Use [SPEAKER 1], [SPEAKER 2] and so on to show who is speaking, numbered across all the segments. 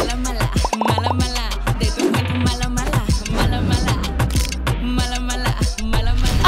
[SPEAKER 1] Mala, mala,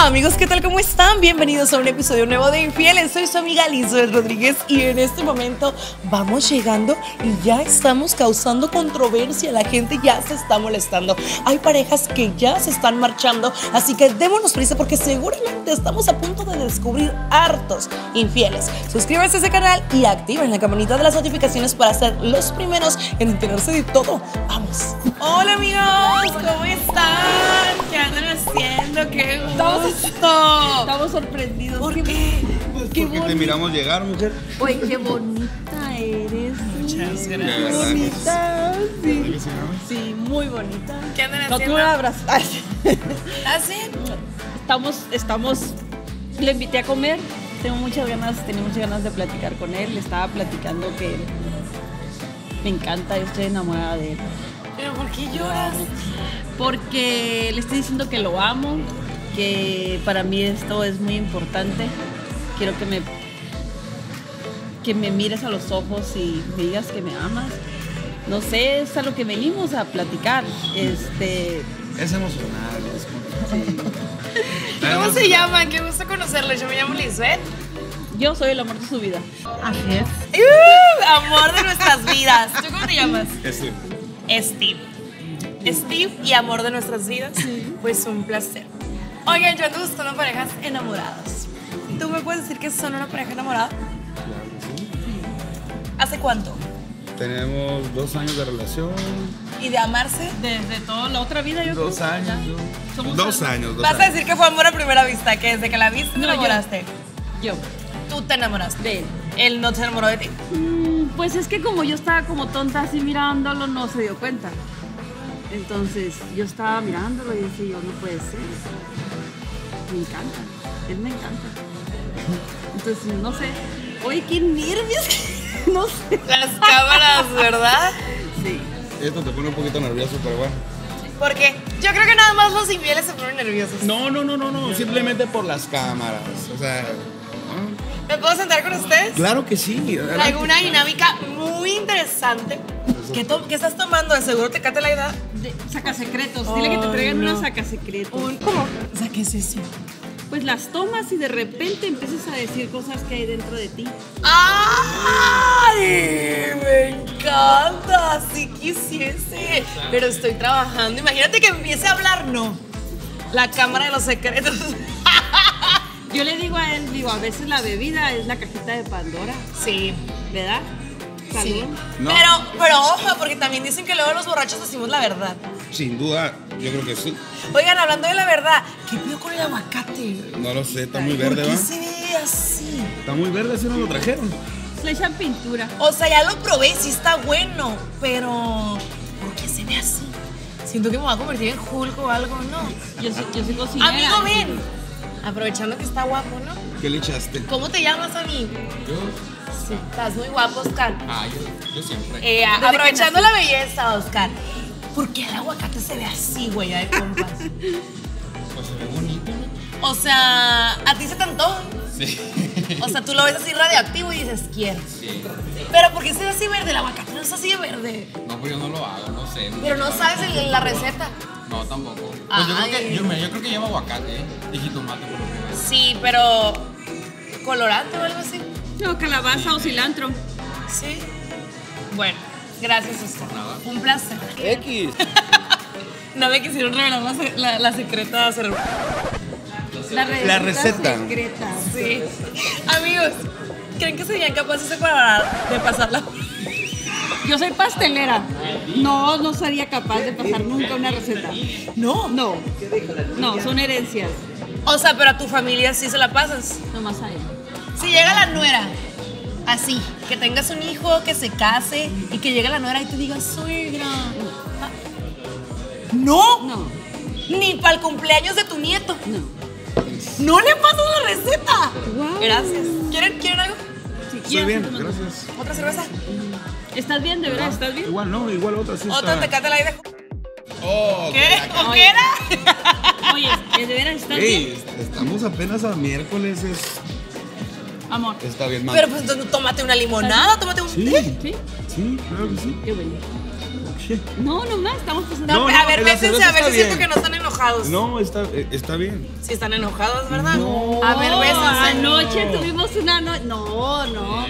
[SPEAKER 2] Amigos, ¿qué tal? ¿Cómo están? Bienvenidos a un episodio nuevo de Infieles. Soy su amiga Lizbeth Rodríguez y en este momento vamos llegando y ya estamos causando controversia. La gente ya se está molestando. Hay parejas que ya se están marchando, así que démonos prisa porque seguramente estamos a punto de descubrir hartos infieles. Suscríbanse a este canal y activen la campanita de las notificaciones para ser los primeros en enterarse de todo. Vamos. Hola amigos, ¿cómo están? ¿Qué andan haciendo? ¡Qué gusto!
[SPEAKER 3] Estamos sorprendidos.
[SPEAKER 2] ¿Por
[SPEAKER 3] Qué-?
[SPEAKER 2] Qué
[SPEAKER 4] Porque te miramos llegar, mujer.
[SPEAKER 3] Oye, qué bonita eres.
[SPEAKER 2] Muchas gracias.
[SPEAKER 4] verdad.
[SPEAKER 3] Bonita, sí. Sí, muy bonita.
[SPEAKER 2] ¿Qué andan
[SPEAKER 3] No, tú
[SPEAKER 2] haciendo?
[SPEAKER 3] la abrazas.
[SPEAKER 2] ¿Ah, sí?
[SPEAKER 3] Estamos, estamos, le invité a comer. Tengo muchas ganas, tenía muchas ganas de platicar con él. Le estaba platicando que me encanta, yo estoy enamorada de él.
[SPEAKER 2] ¿Pero por qué lloras?
[SPEAKER 3] Porque le estoy diciendo que lo amo, que para mí esto es muy importante. Quiero que me que me mires a los ojos y me digas que me amas. No sé, es a lo que venimos a platicar. Este,
[SPEAKER 4] Es emocional. Es como-
[SPEAKER 2] ¿Cómo se llaman? Qué gusto conocerlo. Yo me llamo Lisbeth.
[SPEAKER 3] yo soy el amor de su vida.
[SPEAKER 2] Así es. ¡Uh! amor de nuestras vidas. ¿Tú cómo te llamas?
[SPEAKER 4] Este,
[SPEAKER 2] Steve. Steve y amor de nuestras vidas. Pues un placer. Oigan, yo ando buscando parejas enamoradas. ¿Tú me puedes decir que son una pareja enamorada?
[SPEAKER 4] claro que sí.
[SPEAKER 2] ¿Hace cuánto?
[SPEAKER 4] Tenemos dos años de relación.
[SPEAKER 2] ¿Y de amarse?
[SPEAKER 3] Desde toda la otra vida yo
[SPEAKER 4] Dos
[SPEAKER 3] creo.
[SPEAKER 4] años.
[SPEAKER 3] Somos
[SPEAKER 4] Dos
[SPEAKER 3] al-
[SPEAKER 4] años. Dos
[SPEAKER 2] Vas a
[SPEAKER 4] años.
[SPEAKER 2] decir que fue amor a primera vista, que desde que la viste te
[SPEAKER 3] No, yo.
[SPEAKER 2] enamoraste.
[SPEAKER 3] Yo,
[SPEAKER 2] Tú te enamoraste.
[SPEAKER 3] de él.
[SPEAKER 2] Él no se enamoró de ti.
[SPEAKER 3] Mm, Pues es que como yo estaba como tonta así mirándolo, no se dio cuenta. Entonces yo estaba mirándolo y decía yo, no puede ser. Me encanta, él me encanta. Entonces, no sé. Oye, qué nervios. no sé.
[SPEAKER 2] Las cámaras, ¿verdad?
[SPEAKER 3] Sí.
[SPEAKER 4] Esto te pone un poquito nervioso, pero bueno.
[SPEAKER 2] Porque yo creo que nada más los infieles se ponen nerviosos.
[SPEAKER 4] No, no, no, no, no. Simplemente por las cámaras. O sea. ¿no?
[SPEAKER 2] ¿Me puedo sentar con ustedes?
[SPEAKER 4] Claro que sí.
[SPEAKER 2] Traigo una dinámica muy interesante. ¿Qué, estás tomando? De seguro te cate la idea.
[SPEAKER 3] De- saca secretos. Dile que te traigan
[SPEAKER 2] no.
[SPEAKER 3] una saca secretos.
[SPEAKER 2] ¿Cómo? O sea, ¿qué es eso?
[SPEAKER 3] Pues las tomas y de repente empiezas a decir cosas que hay dentro de ti.
[SPEAKER 2] ¡Ay! Me encanta. Así quisiese. Pero estoy trabajando. Imagínate que empiece a hablar, no. La cámara de los secretos.
[SPEAKER 3] Yo le digo a él, digo, a veces la bebida es la cajita de Pandora,
[SPEAKER 2] Sí.
[SPEAKER 3] ¿verdad?
[SPEAKER 2] Sí.
[SPEAKER 4] No.
[SPEAKER 2] Pero, pero ojo, porque también dicen que luego los borrachos decimos la verdad.
[SPEAKER 4] Sin duda, yo creo que sí.
[SPEAKER 2] Oigan, hablando de la verdad, ¿qué pido con el aguacate?
[SPEAKER 4] No lo sé, está muy
[SPEAKER 2] ¿Por
[SPEAKER 4] verde,
[SPEAKER 2] qué
[SPEAKER 4] ¿va?
[SPEAKER 2] se ve así?
[SPEAKER 4] Está muy verde, así nos lo trajeron.
[SPEAKER 3] Le echan pintura.
[SPEAKER 2] O sea, ya lo probé, sí está bueno, pero ¿por qué se ve así? Siento que me voy a convertir en Hulk o algo, ¿no?
[SPEAKER 3] Yo soy, yo soy cocinera.
[SPEAKER 2] Amigo, ven. Aprovechando que está guapo, ¿no?
[SPEAKER 4] ¿Qué le echaste?
[SPEAKER 2] ¿Cómo te llamas, amigo?
[SPEAKER 5] Yo,
[SPEAKER 2] Sí, estás muy guapo, Oscar.
[SPEAKER 5] ah, yo, yo siempre.
[SPEAKER 2] Eh, aprovechando la belleza, Oscar. ¿Por qué el aguacate se ve así, güey, de compas?
[SPEAKER 5] Pues se ve bonito, ¿no?
[SPEAKER 2] O sea, a ti se te antoja.
[SPEAKER 5] Sí.
[SPEAKER 2] O sea, tú lo ves así radioactivo y dices, quiero.
[SPEAKER 5] sí.
[SPEAKER 2] Pero ¿por qué se ve así verde? El aguacate no es así de verde.
[SPEAKER 5] No, pues yo no lo hago, no sé.
[SPEAKER 2] Pero no sabes el- la receta.
[SPEAKER 5] No, tampoco. Pues yo, creo que, yo, yo creo que lleva aguacate, ¿eh? Y jitomate por lo menos.
[SPEAKER 2] Sí, pero colorante o algo así.
[SPEAKER 3] No, calabaza o cilantro.
[SPEAKER 2] Sí. Bueno, gracias, Oscar. Un placer.
[SPEAKER 4] X.
[SPEAKER 2] No me quisieron revelar la, la, la secreta.
[SPEAKER 3] La receta.
[SPEAKER 4] La receta.
[SPEAKER 3] secreta.
[SPEAKER 2] Sí. Amigos, ¿creen que serían capaces de, parar, de pasarla?
[SPEAKER 3] Yo soy pastelera. No, no sería capaz de pasar nunca una receta.
[SPEAKER 2] No.
[SPEAKER 3] No. No, son herencias.
[SPEAKER 2] O sea, pero a tu familia sí se la pasas.
[SPEAKER 3] Nomás a él.
[SPEAKER 2] Si llega la nuera, así, que tengas un hijo, que se case y que llegue la nuera y te diga, suegra. Ah. No,
[SPEAKER 3] No,
[SPEAKER 2] ni para el cumpleaños de tu nieto.
[SPEAKER 3] no.
[SPEAKER 2] No le pasas la receta.
[SPEAKER 3] Guau.
[SPEAKER 2] Gracias. ¿Quieren, ¿Quieren algo?
[SPEAKER 3] Si
[SPEAKER 4] Estoy bien,
[SPEAKER 3] te
[SPEAKER 4] gracias.
[SPEAKER 2] ¿Otra cerveza?
[SPEAKER 3] ¿Estás bien, de verdad? ¿Estás bien?
[SPEAKER 4] Igual no, igual otra sí
[SPEAKER 2] Otra
[SPEAKER 4] está.
[SPEAKER 2] tecate la dejo.
[SPEAKER 4] Oh,
[SPEAKER 2] ¿Qué? ¿O
[SPEAKER 3] Oye.
[SPEAKER 2] qué era?
[SPEAKER 3] Oye, ¿de veras estás bien?
[SPEAKER 4] Ey, estamos apenas a miércoles, es,
[SPEAKER 3] Amor.
[SPEAKER 4] está bien mal.
[SPEAKER 2] Pero pues entonces tómate una limonada, tómate un té.
[SPEAKER 4] Sí,
[SPEAKER 3] ¿Sí?
[SPEAKER 4] sí, claro que sí.
[SPEAKER 3] Qué bueno. No, nomás, estamos pasando.
[SPEAKER 2] No,
[SPEAKER 4] No,
[SPEAKER 2] a ver, bésense a ver
[SPEAKER 4] está
[SPEAKER 2] si siento que no están enojados.
[SPEAKER 4] No, está, eh, está bien.
[SPEAKER 2] Si están enojados, ¿verdad?
[SPEAKER 4] No.
[SPEAKER 2] A ver, bésense.
[SPEAKER 3] Anoche tuvimos una noche. No, no.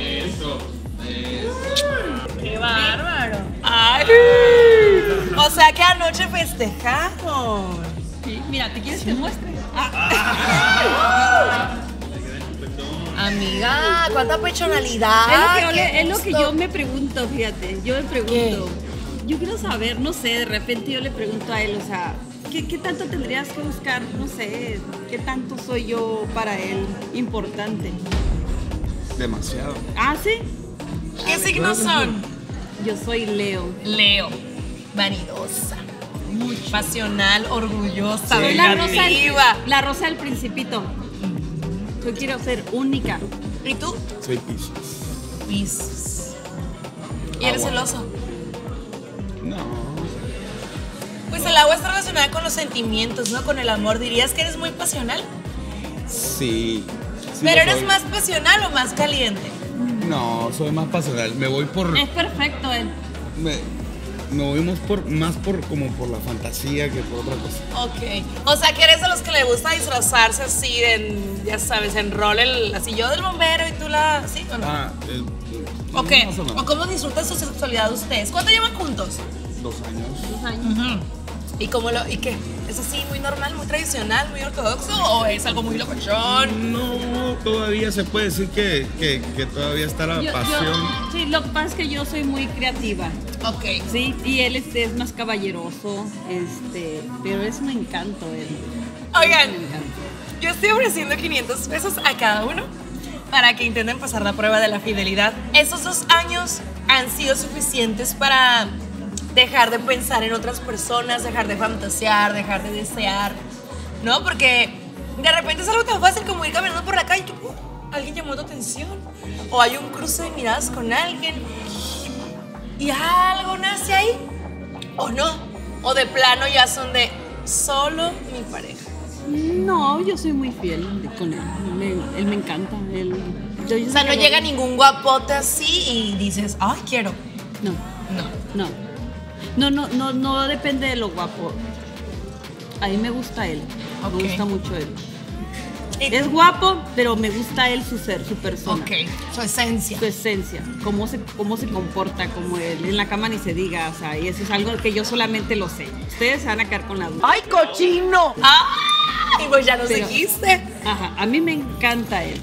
[SPEAKER 3] Qué bárbaro.
[SPEAKER 2] Ay. O sea que anoche festejaron.
[SPEAKER 3] Sí, Mira, ¿te quieres que muestre?
[SPEAKER 2] Amiga, cuánta pechonalidad.
[SPEAKER 3] es lo que,
[SPEAKER 2] qué
[SPEAKER 3] es lo que yo me pregunto, fíjate. Yo me pregunto. Yo quiero saber, no sé, de repente yo le pregunto a él, o sea, ¿qué, qué tanto tendrías que buscar? No sé, ¿qué tanto soy yo para él importante?
[SPEAKER 4] Demasiado.
[SPEAKER 3] Ah, sí.
[SPEAKER 2] ¿Qué signos son?
[SPEAKER 3] Yo soy Leo.
[SPEAKER 2] Leo, vanidosa, pasional, orgullosa,
[SPEAKER 3] Soy la rosa, la rosa del principito. Yo quiero ser única.
[SPEAKER 2] ¿Y tú?
[SPEAKER 4] Soy Pisces.
[SPEAKER 2] Pisces. ¿Y eres celoso?
[SPEAKER 4] No.
[SPEAKER 2] Pues el agua está relacionada con los sentimientos, ¿no? Con el amor. ¿Dirías que eres muy pasional?
[SPEAKER 4] Sí. sí
[SPEAKER 2] ¿Pero eres
[SPEAKER 4] soy.
[SPEAKER 2] más pasional o más caliente?
[SPEAKER 4] No, soy más pasional. Me voy por.
[SPEAKER 3] Es perfecto él.
[SPEAKER 4] Me, me voy más por, más por como por la fantasía que por otra cosa.
[SPEAKER 2] Ok. O sea, que eres de los que le gusta disfrazarse así, en, ya sabes, en rol, el, así yo del bombero y tú la. ¿Sí o no?
[SPEAKER 4] Ah, eh,
[SPEAKER 2] ¿O qué?
[SPEAKER 4] más o menos.
[SPEAKER 2] ¿O cómo disfrutan su sexualidad ustedes? ¿Cuánto llevan juntos?
[SPEAKER 4] Dos años.
[SPEAKER 3] Dos años.
[SPEAKER 2] ¿Y cómo lo, y qué? ¿Es así muy normal, muy tradicional, muy ortodoxo o es algo muy locochón?
[SPEAKER 4] No, todavía se puede decir que, que, que todavía está la
[SPEAKER 3] Yo- yo-
[SPEAKER 4] pasión.
[SPEAKER 3] sí, lo que pasa es que yo soy muy creativa.
[SPEAKER 2] Ok.
[SPEAKER 3] Sí, y él es, es más caballeroso, este, pero es un encanto él.
[SPEAKER 2] Oigan.
[SPEAKER 3] Es un encanto.
[SPEAKER 2] Yo estoy ofreciendo 500 pesos a cada uno para que intenten pasar la prueba de la fidelidad. Esos dos años han sido suficientes para dejar de pensar en otras personas, dejar de fantasear, dejar de desear, ¿no? Porque de repente es algo tan fácil como ir caminando por la calle y que, uh, alguien llamó tu atención o hay un cruce de miradas con alguien y algo nace ahí o no, o de plano ya son de solo mi pareja.
[SPEAKER 3] No, yo soy muy fiel con él. Me- él me encanta. Él, yo- yo
[SPEAKER 2] O sea, no llega ningún guapote así y dices, ay, quiero.
[SPEAKER 3] No,
[SPEAKER 2] No.
[SPEAKER 3] no. No, no, no, no depende de lo guapo. A mí me gusta él. Me gusta mucho él.
[SPEAKER 2] Y-
[SPEAKER 3] Es guapo, pero me gusta él, su ser, su persona.
[SPEAKER 2] Ok, su esencia.
[SPEAKER 3] Su esencia, cómo se, cómo se comporta, como él. En la cama ni se diga, o sea, y eso es algo que yo solamente lo sé. Ustedes se van a quedar con la duda.
[SPEAKER 2] ¡Ay, cochino! ¡Ay! Pues ya nos
[SPEAKER 3] Pero-
[SPEAKER 2] dijiste.
[SPEAKER 3] Ajá, a mí me encanta él.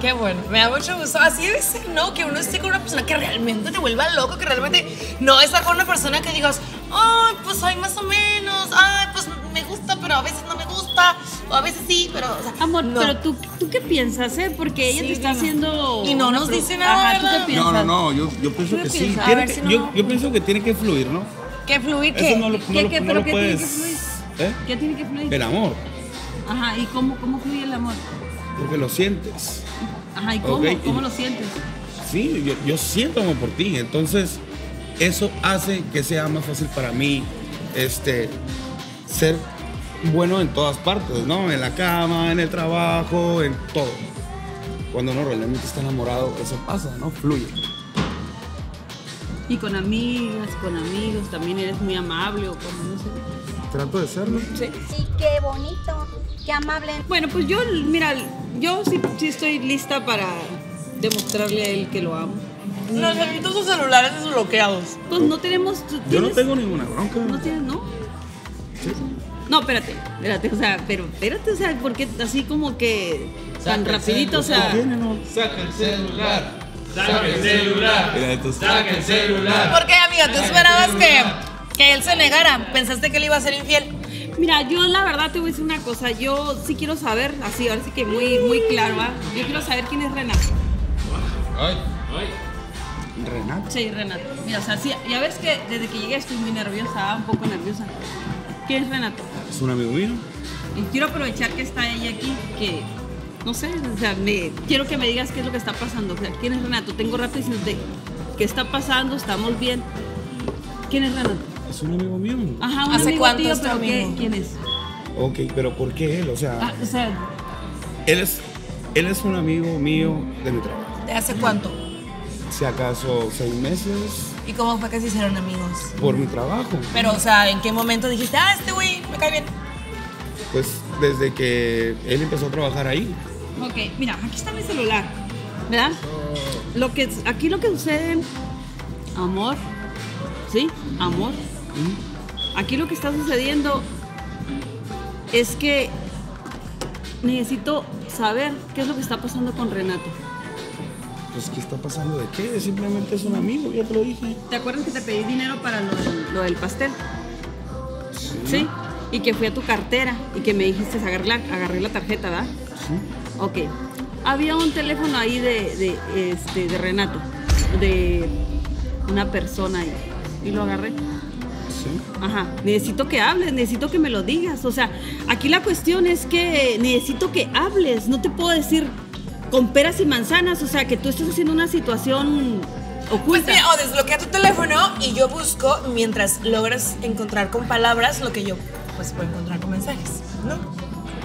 [SPEAKER 2] Qué bueno, me da mucho gusto. Así debe ser, ¿no? Que uno esté con una persona que realmente te vuelva loco, que realmente no estar con una persona que digas, ay, pues ay, más o menos, ay, pues me gusta, pero a veces no me gusta, o a veces sí, pero. o sea,
[SPEAKER 3] Amor,
[SPEAKER 2] no.
[SPEAKER 3] pero tú, ¿tú qué piensas, eh? Porque ella
[SPEAKER 2] Sí,
[SPEAKER 3] te está haciendo.
[SPEAKER 2] Y no nos dice nada,
[SPEAKER 3] Ajá, ¿tú
[SPEAKER 2] ¿verdad?
[SPEAKER 3] qué piensas?
[SPEAKER 4] No, no, no, yo, yo pienso
[SPEAKER 3] ¿Tú
[SPEAKER 4] que sí. Tiene
[SPEAKER 2] ver
[SPEAKER 4] que-
[SPEAKER 2] si no-
[SPEAKER 4] yo, yo pienso que tiene que fluir, ¿no?
[SPEAKER 2] ¿Qué fluir qué?
[SPEAKER 4] Eso no lo, no
[SPEAKER 3] ¿Qué-
[SPEAKER 4] lo-
[SPEAKER 3] qué-
[SPEAKER 4] no
[SPEAKER 3] pero
[SPEAKER 4] lo
[SPEAKER 3] qué tiene que fluir?
[SPEAKER 4] ¿Eh?
[SPEAKER 3] ¿Qué tiene que fluir?
[SPEAKER 4] El amor,
[SPEAKER 3] Ajá, ¿y cómo, cómo fluye el amor?
[SPEAKER 4] porque lo sientes.
[SPEAKER 3] Ajá, ¿y cómo? ¿Cómo lo sientes?
[SPEAKER 4] Sí, yo, yo siento amor por ti, entonces eso hace que sea más fácil para mí este, ser bueno en todas partes, ¿no? En la cama, en el trabajo, en todo. Cuando uno realmente está enamorado, eso pasa, ¿no? Fluye.
[SPEAKER 3] Y con amigas, con amigos, también eres muy amable o como no sé.
[SPEAKER 4] Trato de serlo.
[SPEAKER 3] Sí.
[SPEAKER 6] Sí, qué bonito, qué amable.
[SPEAKER 3] Bueno, pues yo, mira, yo sí, sí estoy lista para demostrarle a él que lo amo.
[SPEAKER 2] Necesito sus celulares desbloqueados.
[SPEAKER 3] Pues no tenemos. ¿tú
[SPEAKER 4] Yo no tengo ninguna bronca.
[SPEAKER 3] No tienes, ¿no? No, espérate, espérate, o sea, pero espérate, o sea, porque así como que tan
[SPEAKER 5] Saca el
[SPEAKER 3] rapidito, o sea,
[SPEAKER 4] ¿Tiene, no?
[SPEAKER 5] Saca el celular. Saca el celular. Saca el celular.
[SPEAKER 2] ¿Por qué, amiga? ¿Tú esperabas que, que él se negara? ¿Pensaste que él iba a ser infiel?
[SPEAKER 3] Mira, yo la verdad te voy a decir una cosa, yo sí quiero saber, así, ahora sí que muy, muy claro, ¿ah? Yo quiero saber quién es Renato.
[SPEAKER 5] Ay, ay.
[SPEAKER 4] Renato.
[SPEAKER 3] Sí, Renato. Mira, o sea, sí, ya ves que desde que llegué estoy muy nerviosa, un poco nerviosa. ¿Quién es Renato?
[SPEAKER 4] Es un amigo mío.
[SPEAKER 3] Y quiero aprovechar que está ella aquí, que no sé, o sea, me, quiero que me digas qué es lo que está pasando. O sea, ¿quién es Renato? Tengo rato diciéndote, ¿qué está pasando? ¿Estamos bien? ¿Quién es Renato?
[SPEAKER 4] Es un amigo mío.
[SPEAKER 3] Ajá, un
[SPEAKER 2] ¿Hace
[SPEAKER 3] amigo
[SPEAKER 2] cuánto
[SPEAKER 3] tío, pero. ¿quién es?
[SPEAKER 4] Ok, pero ¿por qué él? O sea,
[SPEAKER 3] Ah, o sea,
[SPEAKER 4] él, es, él es un amigo mío de mi trabajo.
[SPEAKER 2] ¿De hace cuánto?
[SPEAKER 4] si acaso seis meses
[SPEAKER 2] ¿Y cómo fue que se hicieron amigos?
[SPEAKER 4] por mi trabajo.
[SPEAKER 2] Pero, o sea, ¿en qué momento dijiste, ah, este güey me cae bien?
[SPEAKER 4] Pues desde que él empezó a trabajar ahí.
[SPEAKER 3] Ok, mira, aquí está mi celular, ¿verdad? Lo que, aquí lo que sucede, amor, ¿sí? Amor. Aquí lo que está sucediendo es que necesito saber qué es lo que está pasando con Renato.
[SPEAKER 4] Pues, ¿qué está pasando de qué? Simplemente es un amigo, ya te lo dije.
[SPEAKER 3] ¿Te acuerdas que te pedí dinero para lo, del- lo del pastel? Sí. Y que fui a tu cartera y que me dijiste agarré la, agarré la tarjeta, ¿verdad?
[SPEAKER 4] Sí.
[SPEAKER 3] Ok. Había un teléfono ahí de, de, este, de Renato, de una persona ahí. Y lo agarré.
[SPEAKER 4] Sí.
[SPEAKER 3] Ajá. Necesito que hables, necesito que me lo digas. O sea, aquí la cuestión es que necesito que hables. No te puedo decir con peras y manzanas. O sea, que tú estás haciendo una situación
[SPEAKER 2] Pues
[SPEAKER 3] oculta.
[SPEAKER 2] mira, o desbloquea tu teléfono y yo busco mientras logras encontrar con palabras lo que yo pues puedo encontrar con mensajes, ¿no?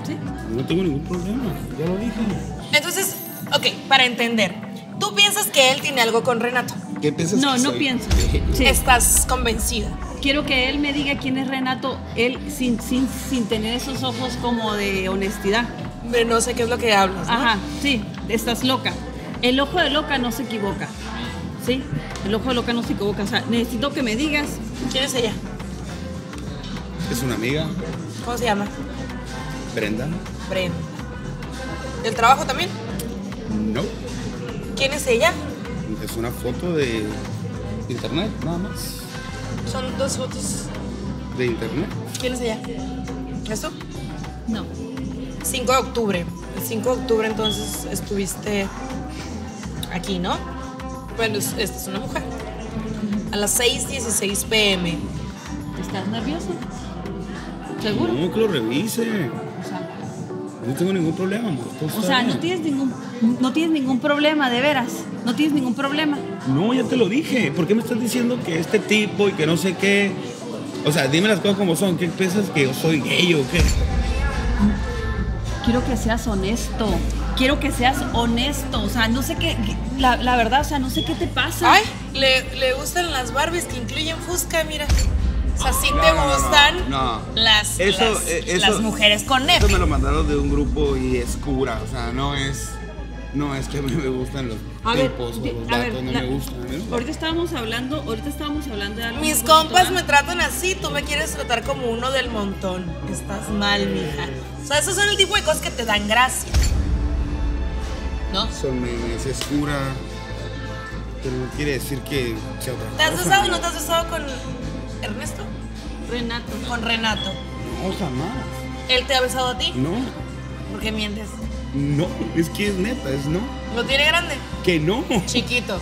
[SPEAKER 3] ¿Sí?
[SPEAKER 4] No tengo ningún problema, ya lo dije.
[SPEAKER 2] Entonces, ok, para entender, tú piensas que él tiene algo con Renato.
[SPEAKER 4] ¿Qué piensas
[SPEAKER 3] No,
[SPEAKER 4] que
[SPEAKER 3] no
[SPEAKER 4] soy?
[SPEAKER 3] pienso. Sí.
[SPEAKER 2] Estás convencida.
[SPEAKER 3] Quiero que él me diga quién es Renato, él sin, sin, sin tener esos ojos como de honestidad.
[SPEAKER 2] Hombre, no sé qué es lo que hablas, ¿no?
[SPEAKER 3] Ajá, sí, estás loca. El ojo de loca no se equivoca. ¿Sí? El ojo de loca no se equivoca. O sea, necesito que me digas.
[SPEAKER 2] ¿Quién es ella?
[SPEAKER 4] Es una amiga,
[SPEAKER 2] ¿Cómo se llama?
[SPEAKER 4] Brenda.
[SPEAKER 2] Brenda. ¿Del trabajo también?
[SPEAKER 4] No,
[SPEAKER 2] ¿Quién es ella?
[SPEAKER 4] es una foto de internet, nada más.
[SPEAKER 2] Son dos fotos.
[SPEAKER 4] De internet.
[SPEAKER 2] ¿Quién es ella? ¿Es tú?
[SPEAKER 3] No.
[SPEAKER 2] 5 de octubre. El 5 de octubre entonces estuviste aquí, ¿no? Bueno, es- esta es una mujer. A las 6.16 pm.
[SPEAKER 3] ¿Estás nervioso? ¿Seguro?
[SPEAKER 4] No, que lo revise.
[SPEAKER 3] O sea,
[SPEAKER 4] No tengo ningún problema, amor.
[SPEAKER 3] o sea, no tienes ningún no tienes ningún problema, de veras. No tienes ningún problema.
[SPEAKER 4] No, ya te lo dije. ¿Por qué me estás diciendo que este tipo y que no sé qué? O sea, dime las cosas como son. ¿Qué piensas que yo soy gay o qué?
[SPEAKER 3] Quiero que seas honesto. Quiero que seas honesto. O sea, no sé qué. La, la verdad, o sea, no sé qué te pasa.
[SPEAKER 2] Ay, le, le gustan las Barbies que incluyen Fusca, mira. O sea, sí
[SPEAKER 4] No,
[SPEAKER 2] te
[SPEAKER 4] no,
[SPEAKER 2] gustan
[SPEAKER 4] no.
[SPEAKER 2] Las,
[SPEAKER 4] Eso,
[SPEAKER 2] las,
[SPEAKER 4] eh, eso-
[SPEAKER 2] las mujeres con
[SPEAKER 4] Esto me
[SPEAKER 2] nepe.
[SPEAKER 4] lo mandaron de un grupo y es cura. O sea, no es. No es que a mí me gustan los
[SPEAKER 3] A ver,
[SPEAKER 4] tipos
[SPEAKER 3] di-
[SPEAKER 4] o los
[SPEAKER 3] a ver,
[SPEAKER 4] vatos, no
[SPEAKER 3] la-
[SPEAKER 4] me gustan. ¿eh?
[SPEAKER 3] Ahorita estábamos hablando, ahorita estábamos hablando de algo.
[SPEAKER 2] Mis compas me tratan así, tú me quieres tratar como uno del montón. Estás mal, mija. O sea, esos son el tipo de cosas que te dan gracia. ¿No?
[SPEAKER 4] Son memes, es cura. Pero no quiere decir que sea otra
[SPEAKER 2] ¿Te has besado o
[SPEAKER 4] ¿no?
[SPEAKER 2] no te has besado con Ernesto?
[SPEAKER 3] Renato.
[SPEAKER 2] Con Renato.
[SPEAKER 4] No, jamás.
[SPEAKER 2] ¿Él te ha besado a ti?
[SPEAKER 4] No,
[SPEAKER 2] ¿Por qué mientes?
[SPEAKER 4] No. Es que es neta, es no.
[SPEAKER 2] ¿Lo tiene grande?
[SPEAKER 4] Que no.
[SPEAKER 2] Chiquito.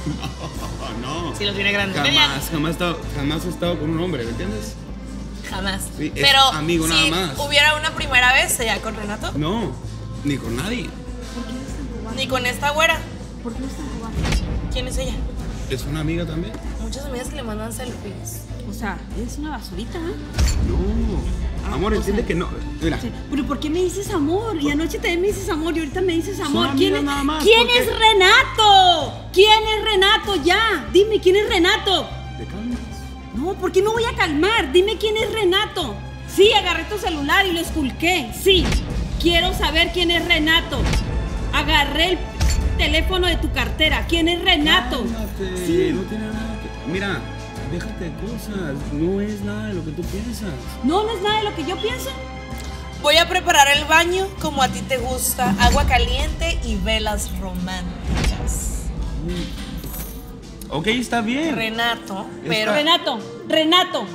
[SPEAKER 4] no.
[SPEAKER 2] Sí, lo tiene grande.
[SPEAKER 4] Jamás, jamás, he estado- jamás he estado con un hombre, ¿me entiendes?
[SPEAKER 2] Jamás.
[SPEAKER 4] Sí, es
[SPEAKER 2] Pero
[SPEAKER 4] amigo
[SPEAKER 2] si
[SPEAKER 4] nada más.
[SPEAKER 2] hubiera una primera vez ya con Renato,
[SPEAKER 4] No, ni con nadie.
[SPEAKER 2] ni con esta güera.
[SPEAKER 3] ¿Por qué no robando?
[SPEAKER 2] ¿Quién es ella?
[SPEAKER 4] Es una amiga también.
[SPEAKER 2] Muchas amigas que le mandan selfies.
[SPEAKER 3] O sea, eres una basurita, ¿eh?
[SPEAKER 4] No. Amor,
[SPEAKER 3] o
[SPEAKER 4] entiende
[SPEAKER 3] sea-
[SPEAKER 4] que no. Mira,
[SPEAKER 3] Pero ¿por qué me dices amor? Y anoche también me dices amor y ahorita me dices amor. ¿Quién, es,
[SPEAKER 4] nada más,
[SPEAKER 3] ¿quién
[SPEAKER 4] porque-
[SPEAKER 3] es Renato? ¿Quién es Renato? Ya, dime quién es Renato.
[SPEAKER 4] te calmas.
[SPEAKER 3] No, ¿por qué me voy a calmar? Dime quién es Renato. Sí, agarré tu celular y lo esculqué. Sí, quiero saber quién es Renato. Agarré el teléfono de tu cartera. ¿Quién es Renato?
[SPEAKER 4] Cálmate,
[SPEAKER 3] Sí.
[SPEAKER 4] no tiene nada que. Mira, déjate de cosas. No es nada de lo que tú piensas.
[SPEAKER 3] No, no es nada de lo que yo pienso.
[SPEAKER 2] Voy a preparar el baño como a ti te gusta. Agua caliente y velas románticas.
[SPEAKER 4] Ok, está bien.
[SPEAKER 2] Renato,
[SPEAKER 4] Está-
[SPEAKER 2] pero...
[SPEAKER 3] Renato, Renato.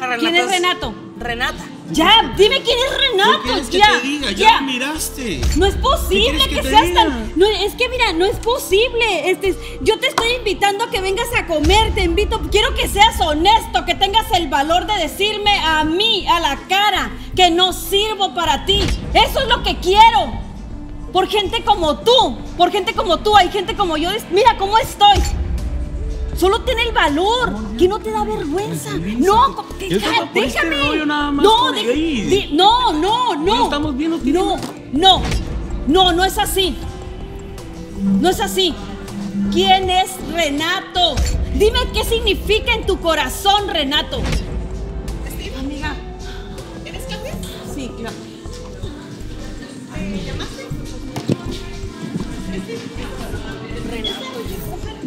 [SPEAKER 2] a
[SPEAKER 3] ¿Quién es
[SPEAKER 2] es-
[SPEAKER 3] Renato?
[SPEAKER 2] Renata.
[SPEAKER 3] Ya, dime quién es
[SPEAKER 4] ¿Qué
[SPEAKER 3] Renato.
[SPEAKER 4] quieres que
[SPEAKER 3] ya,
[SPEAKER 4] te diga? Ya,
[SPEAKER 3] ya.
[SPEAKER 4] lo miraste.
[SPEAKER 3] No es posible
[SPEAKER 4] ¿Qué
[SPEAKER 3] que, seas tan. No, es que mira, no es posible. Este, yo te estoy invitando a que vengas a comer, te invito. Quiero que seas honesto, que tengas el valor de decirme a mí, a la cara, que no sirvo para ti. Eso es lo que quiero. Por gente como tú, por gente como tú, hay gente como yo. Mira cómo estoy. Solo ten el valor, que no te da vergüenza. No, que-
[SPEAKER 4] este
[SPEAKER 3] déjame.
[SPEAKER 4] rollo nada más
[SPEAKER 3] no, no, no, no.
[SPEAKER 4] lo estamos viendo, tiene-
[SPEAKER 3] No, no, no, no es así. No es así. ¿Quién es Renato? Dime qué significa en tu corazón, Renato. Amiga. ¿Eres Claudia? Sí, claro.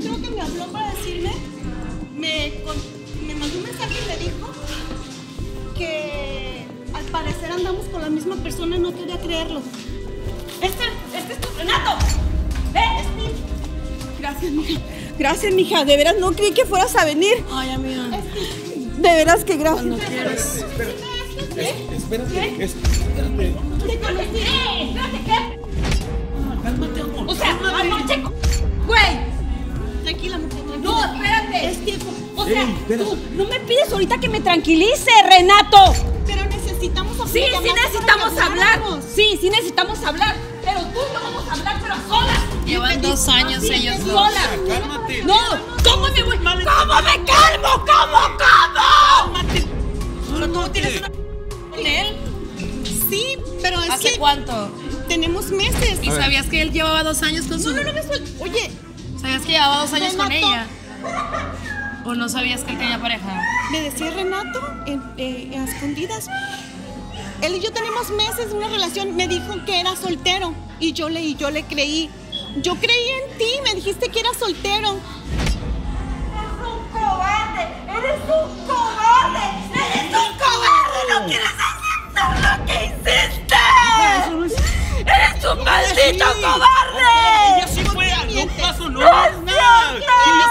[SPEAKER 7] Creo que me habló para decirme, me, me mandó un mensaje y me dijo que al parecer andamos con la misma persona, no quería creerlo.
[SPEAKER 3] Este, este es tu Renato. ¿Eh?
[SPEAKER 7] Gracias, mija. Gracias, mija. De veras no creí que fueras a venir.
[SPEAKER 2] Ay, amiga.
[SPEAKER 7] De veras que gracias.
[SPEAKER 2] Cuando quieras.
[SPEAKER 4] Espérate, espérate.
[SPEAKER 7] Te conocí.
[SPEAKER 3] ¡Eh! Espérate, ¿qué? O sea, anoche. Güey.
[SPEAKER 7] Tranquila, mujer. Tranquila.
[SPEAKER 3] No, espérate. Sea, tú no me pides ahorita que me tranquilice, Renato.
[SPEAKER 7] Pero necesitamos
[SPEAKER 3] Sí, sí
[SPEAKER 7] para
[SPEAKER 3] necesitamos hablar. Sí, sí necesitamos hablar. Pero tú no vamos a hablar, pero a solas.
[SPEAKER 2] Llevan dos años
[SPEAKER 3] Sí,
[SPEAKER 2] ellos dos.
[SPEAKER 3] solas.
[SPEAKER 4] Cálmate.
[SPEAKER 3] No, ¿cómo me voy? ¿Cómo me calmo? ¿Cómo? ¿Cómo?
[SPEAKER 2] Pero tú tienes una con él.
[SPEAKER 7] Sí, pero es
[SPEAKER 2] ¿Hace
[SPEAKER 7] que
[SPEAKER 2] cuánto?
[SPEAKER 7] tenemos meses.
[SPEAKER 2] ¿Y sabías que él llevaba dos años con su...
[SPEAKER 7] No, no, no me suel- Oye,
[SPEAKER 2] ¿Sabías que llevaba dos años con ella? ¿O no sabías que él tenía pareja?
[SPEAKER 7] me decía Renato en, eh, a escondidas. Él y yo tenemos meses de una relación. Me dijo que era soltero y yo le y yo le creí. Yo creí en ti. Me dijiste que eras soltero.
[SPEAKER 3] Eres un cobarde. Eres un cobarde. Eres un cobarde. No quieres aceptar lo que hiciste. Eres un maldito cobarde.
[SPEAKER 4] Ella sí fue no pasó, no,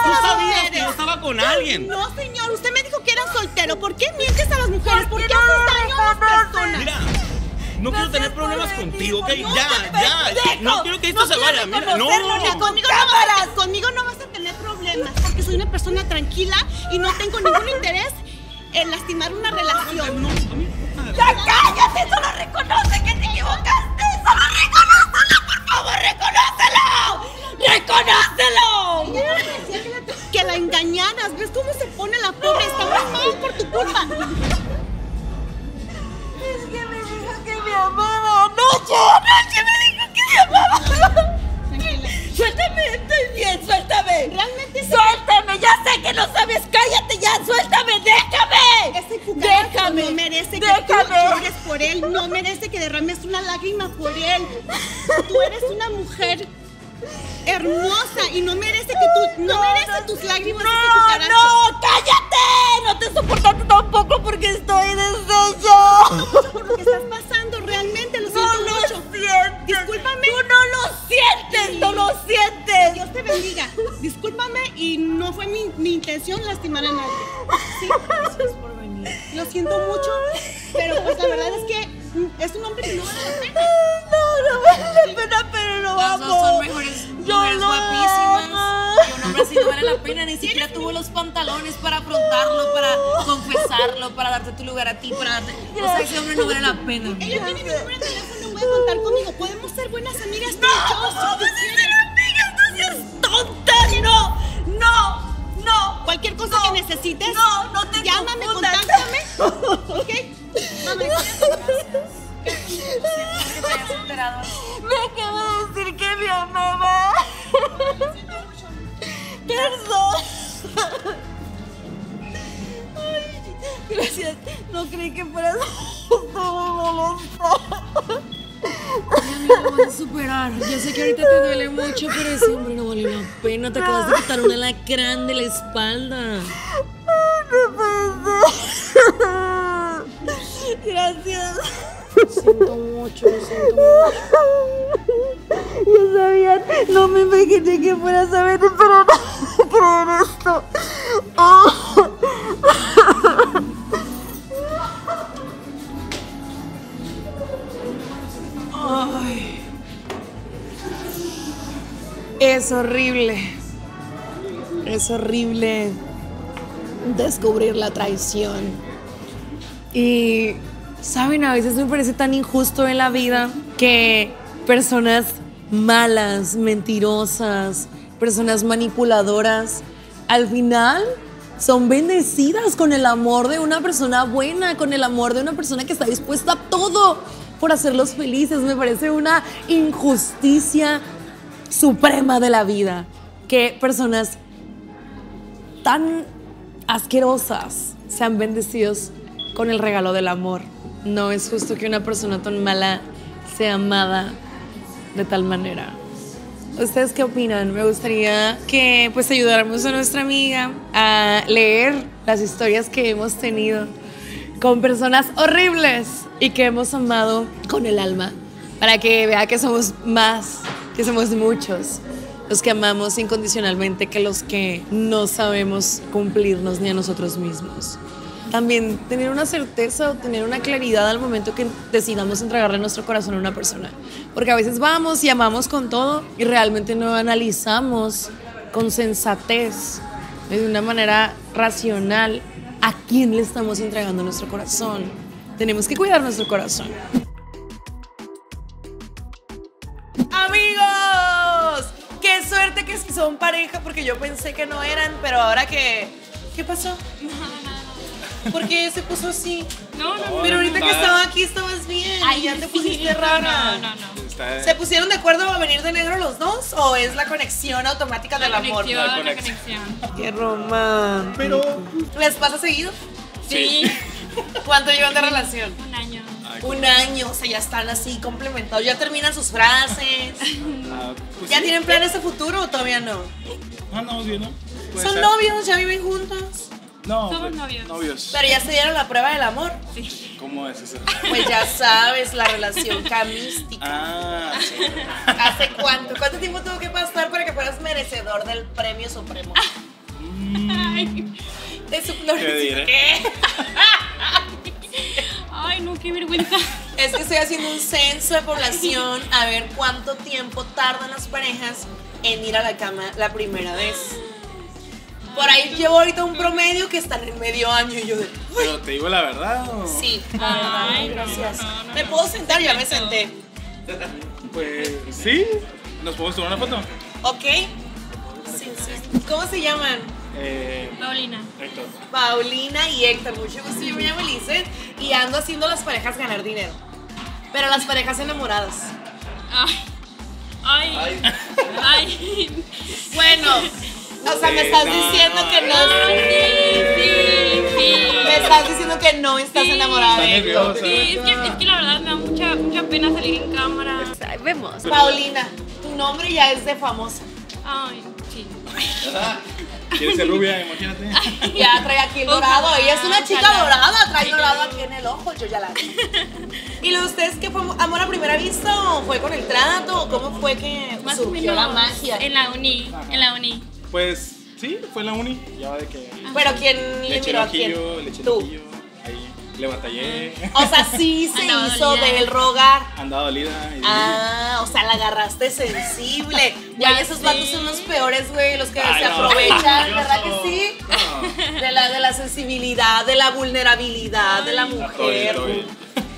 [SPEAKER 4] Tú sabías que yo estaba con alguien.
[SPEAKER 7] No, señor. Usted me dijo que eras soltero. ¿Por qué mientes a las mujeres? ¿Por qué haces daño a las personas?
[SPEAKER 4] Mira, no quiero tener problemas contigo, ¿ok?
[SPEAKER 3] No
[SPEAKER 4] Ya, ya. No quiero que esto
[SPEAKER 3] No
[SPEAKER 4] se vaya. Mira, no.
[SPEAKER 7] Conmigo no, vas a, conmigo no vas a tener problemas porque soy una persona tranquila y no tengo ningún interés en lastimar una relación.
[SPEAKER 4] No.
[SPEAKER 3] ¡Ya cállate! ¡Solo reconoce que te equivocaste! ¡Solo reconócelo, por favor! ¡Reconócelo! ¡Reconócelo!
[SPEAKER 7] Que la engañaras, ¿ves cómo se pone la pobre? Estamos mal por tu culpa.
[SPEAKER 3] Es que me dijo que me amaba anoche. Anoche me dijo que me amaba. Suéltame, estoy bien, suéltame.
[SPEAKER 7] Realmente.
[SPEAKER 3] Suéltame, ya sé que no sabes. Cállate ya, suéltame, déjame.
[SPEAKER 7] Ese
[SPEAKER 3] Déjame.
[SPEAKER 7] no merece que
[SPEAKER 3] Déjame.
[SPEAKER 7] tú llores por él, no merece que derrames una lágrima por él. Tú eres una mujer hermosa y no merece que tú, no, merece tus lágrimas
[SPEAKER 3] No,
[SPEAKER 7] cucaracho.
[SPEAKER 3] no, cállate. No te soporto tampoco porque estoy deshecho.
[SPEAKER 7] Por lo que estás pasando, realmente lo siento
[SPEAKER 3] No lo
[SPEAKER 7] mucho.
[SPEAKER 3] sientes.
[SPEAKER 7] Discúlpame.
[SPEAKER 3] Tú no lo sientes, no lo sientes.
[SPEAKER 7] Dios te bendiga. Discúlpame y no fue mi, mi intención lastimar a nadie. Sí, gracias por venir. Lo siento mucho, pero pues la verdad es que es un hombre que no vale la pena.
[SPEAKER 3] No, no vale la pena, pero lo
[SPEAKER 2] Las
[SPEAKER 3] amo.
[SPEAKER 2] dos son mejores,
[SPEAKER 3] Yo
[SPEAKER 2] mujeres
[SPEAKER 3] lo
[SPEAKER 2] guapísimas.
[SPEAKER 3] amo.
[SPEAKER 2] Y un hombre así no vale la pena. Ni siquiera tuvo los pantalones para afrontarlo, para confesarlo, para darte tu lugar a ti, para darte. O sea, ese hombre no vale la pena.
[SPEAKER 7] Ella tiene mi número de teléfono, puede contar conmigo. Podemos ser buenas amigas si
[SPEAKER 3] Vamos
[SPEAKER 7] tú
[SPEAKER 3] a ser amigas, no seas tonta. No, no, no.
[SPEAKER 7] Cualquier cosa
[SPEAKER 3] No,
[SPEAKER 7] que necesites,
[SPEAKER 3] no, no te
[SPEAKER 7] llámame, contáctame. ¿Ok?
[SPEAKER 2] Hayas enterado.
[SPEAKER 3] Me acaba de decir que me amaba. Perdón. Ay, gracias. No creí que fueras. Muy molesta.
[SPEAKER 2] Ay, lo vas a superar. Yo sé que ahorita te duele mucho, pero hombre no vale la pena. Te acabas de quitar un alacrán de la espalda.
[SPEAKER 3] No puede ser. Gracias.
[SPEAKER 2] Siento mucho, lo siento mucho.
[SPEAKER 3] Yo sabía, no me imaginé que fueras a ver, pero no creer esto. Oh. Ay. Es horrible. Es horrible descubrir la traición. Y, ¿saben? A veces me parece tan injusto en la vida que personas malas, mentirosas, personas manipuladoras, al final son bendecidas con el amor de una persona buena, con el amor de una persona que está dispuesta a todo por hacerlos felices. Me parece una injusticia suprema de la vida
[SPEAKER 2] que personas tan asquerosas sean bendecidos con el regalo del amor. No es justo que una persona tan mala sea amada de tal manera. ¿Ustedes qué opinan? Me gustaría que pues ayudáramos a nuestra amiga a leer las historias que hemos tenido con personas horribles y que hemos amado con el alma, para que vea que somos más, que somos muchos, los que amamos incondicionalmente que los que no sabemos cumplirnos ni a nosotros mismos. También tener una certeza o tener una claridad al momento que decidamos entregarle nuestro corazón a una persona. Porque a veces vamos y amamos con todo y realmente no analizamos con sensatez, de una manera racional, a quién le estamos entregando nuestro corazón. Tenemos que cuidar nuestro corazón. Amigos, qué suerte que son pareja porque yo pensé que no eran, pero ahora que... ¿Qué pasó? ¿Por qué se puso así?
[SPEAKER 8] No, no,
[SPEAKER 2] Pero ahorita que
[SPEAKER 5] nada.
[SPEAKER 2] estaba aquí estabas bien y ya te pusiste rara.
[SPEAKER 8] No, no, no.
[SPEAKER 2] ¿Se pusieron de acuerdo a venir de negro los dos o es la conexión automática del
[SPEAKER 8] La
[SPEAKER 2] amor?
[SPEAKER 8] conexión,
[SPEAKER 5] La
[SPEAKER 8] la
[SPEAKER 5] conexión.
[SPEAKER 8] conexión.
[SPEAKER 2] Qué romántico.
[SPEAKER 5] Pero.
[SPEAKER 2] ¿Les pasa seguido?
[SPEAKER 8] Sí,
[SPEAKER 2] ¿Cuánto llevan de relación?
[SPEAKER 8] un año.
[SPEAKER 5] Ay,
[SPEAKER 2] Un año, o sea, ya están así complementados, ya terminan sus frases.
[SPEAKER 5] ah, pues
[SPEAKER 2] ¿Ya
[SPEAKER 5] sí.
[SPEAKER 2] tienen planes de futuro o todavía no?
[SPEAKER 5] Ah, no, sí, ¿no?
[SPEAKER 2] ¿Son
[SPEAKER 5] ser.
[SPEAKER 2] novios? ¿Ya viven juntos?
[SPEAKER 5] No.
[SPEAKER 8] Somos
[SPEAKER 5] pues,
[SPEAKER 8] novios.
[SPEAKER 5] Novios.
[SPEAKER 2] Pero ya se dieron la prueba del amor.
[SPEAKER 8] Sí.
[SPEAKER 5] ¿Cómo es eso?
[SPEAKER 2] Pues ya sabes, la relación camística.
[SPEAKER 5] Ah, sí.
[SPEAKER 2] ¿Hace cuánto? ¿Cuánto tiempo tuvo que pasar para que fueras merecedor del premio supremo?
[SPEAKER 8] Ay,
[SPEAKER 2] De su
[SPEAKER 5] ¿Qué diré?
[SPEAKER 2] ¿Qué?
[SPEAKER 8] ay, no, qué vergüenza.
[SPEAKER 2] Es que estoy haciendo un censo de población a ver cuánto tiempo tardan las parejas en ir a la cama la primera vez. Por ahí llevo ahorita un promedio que están en medio año y yo de...
[SPEAKER 5] Pero te digo la verdad. ¿o?
[SPEAKER 2] Sí, la verdad,
[SPEAKER 8] Ay,
[SPEAKER 2] gracias.
[SPEAKER 8] no, no,
[SPEAKER 2] ¿Me puedo sentar? Ya me senté.
[SPEAKER 5] Pues sí. ¿Nos podemos tomar una foto?
[SPEAKER 2] ¿Ok? Sí, sí. ¿Cómo se llaman?
[SPEAKER 5] Eh.
[SPEAKER 8] Paulina.
[SPEAKER 5] Héctor.
[SPEAKER 2] Paulina y Héctor, mucho gusto. Yo me llamo Lizeth y ando haciendo las parejas ganar dinero. Pero las parejas enamoradas.
[SPEAKER 8] Ay. Ay. Ay.
[SPEAKER 2] Bueno, o sea, me estás diciendo que no.
[SPEAKER 8] Sí, sí, sí.
[SPEAKER 2] Me estás diciendo que no estás
[SPEAKER 8] Sí.
[SPEAKER 2] enamorada de.
[SPEAKER 8] Sí, es que, es que la verdad me da mucha, mucha pena salir en cámara.
[SPEAKER 2] Vemos. Paulina, tu nombre ya es de famosa.
[SPEAKER 8] Ay, sí.
[SPEAKER 5] ¿Quieres ser rubia? Imagínate.
[SPEAKER 2] Ya trae aquí el dorado.
[SPEAKER 8] Ojalá,
[SPEAKER 2] Ella es una chica
[SPEAKER 8] ojalá.
[SPEAKER 2] dorada, trae dorado aquí en el ojo. Yo ya la vi. ¿Y lo de ustedes qué fue amor a primera vista o fue con el trato o cómo fue que
[SPEAKER 8] Más o
[SPEAKER 2] surgió la magia?
[SPEAKER 8] en la uni, en la uni.
[SPEAKER 5] Pues sí, fue en la uni. Ya va de que.
[SPEAKER 2] Pero ¿quién
[SPEAKER 5] Le
[SPEAKER 2] le miró a quién?
[SPEAKER 5] le eché
[SPEAKER 2] Tú.
[SPEAKER 5] Ahí le batallé.
[SPEAKER 2] O sea, sí se
[SPEAKER 8] Andaba
[SPEAKER 2] hizo
[SPEAKER 8] dolida.
[SPEAKER 2] del rogar.
[SPEAKER 5] Andaba dolida. Y
[SPEAKER 2] Ah, o sea, la agarraste sensible.
[SPEAKER 8] Ya
[SPEAKER 2] Güey, esos
[SPEAKER 8] sé.
[SPEAKER 2] vatos son los peores, güey, los que
[SPEAKER 5] Ay,
[SPEAKER 2] se
[SPEAKER 5] no.
[SPEAKER 2] aprovechan, ¿verdad
[SPEAKER 5] no.
[SPEAKER 2] que sí?
[SPEAKER 5] No.
[SPEAKER 2] De la, de la sensibilidad, de la vulnerabilidad de la mujer.
[SPEAKER 5] bien.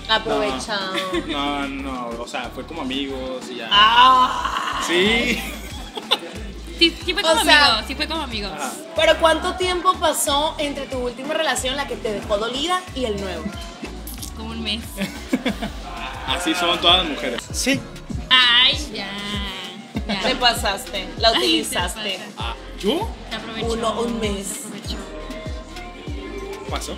[SPEAKER 2] Aprovechado.
[SPEAKER 5] No, no, o sea, fue como amigos y ya.
[SPEAKER 2] Ah.
[SPEAKER 5] Sí.
[SPEAKER 8] Sí, sí fue
[SPEAKER 2] O
[SPEAKER 8] como
[SPEAKER 2] sea-
[SPEAKER 8] amigos, sí fue como amigos.
[SPEAKER 5] Ajá.
[SPEAKER 2] Pero ¿cuánto tiempo pasó entre tu última relación, la que te dejó dolida, y el nuevo?
[SPEAKER 8] Como un mes.
[SPEAKER 5] Así son todas las mujeres.
[SPEAKER 4] Sí.
[SPEAKER 8] Ay, ya. Ya.
[SPEAKER 2] Te pasaste, la utilizaste.
[SPEAKER 5] Ah, ¿Yo?
[SPEAKER 8] Se aprovechó.
[SPEAKER 2] Uno- un mes.
[SPEAKER 8] Se aprovechó.
[SPEAKER 5] Pasó.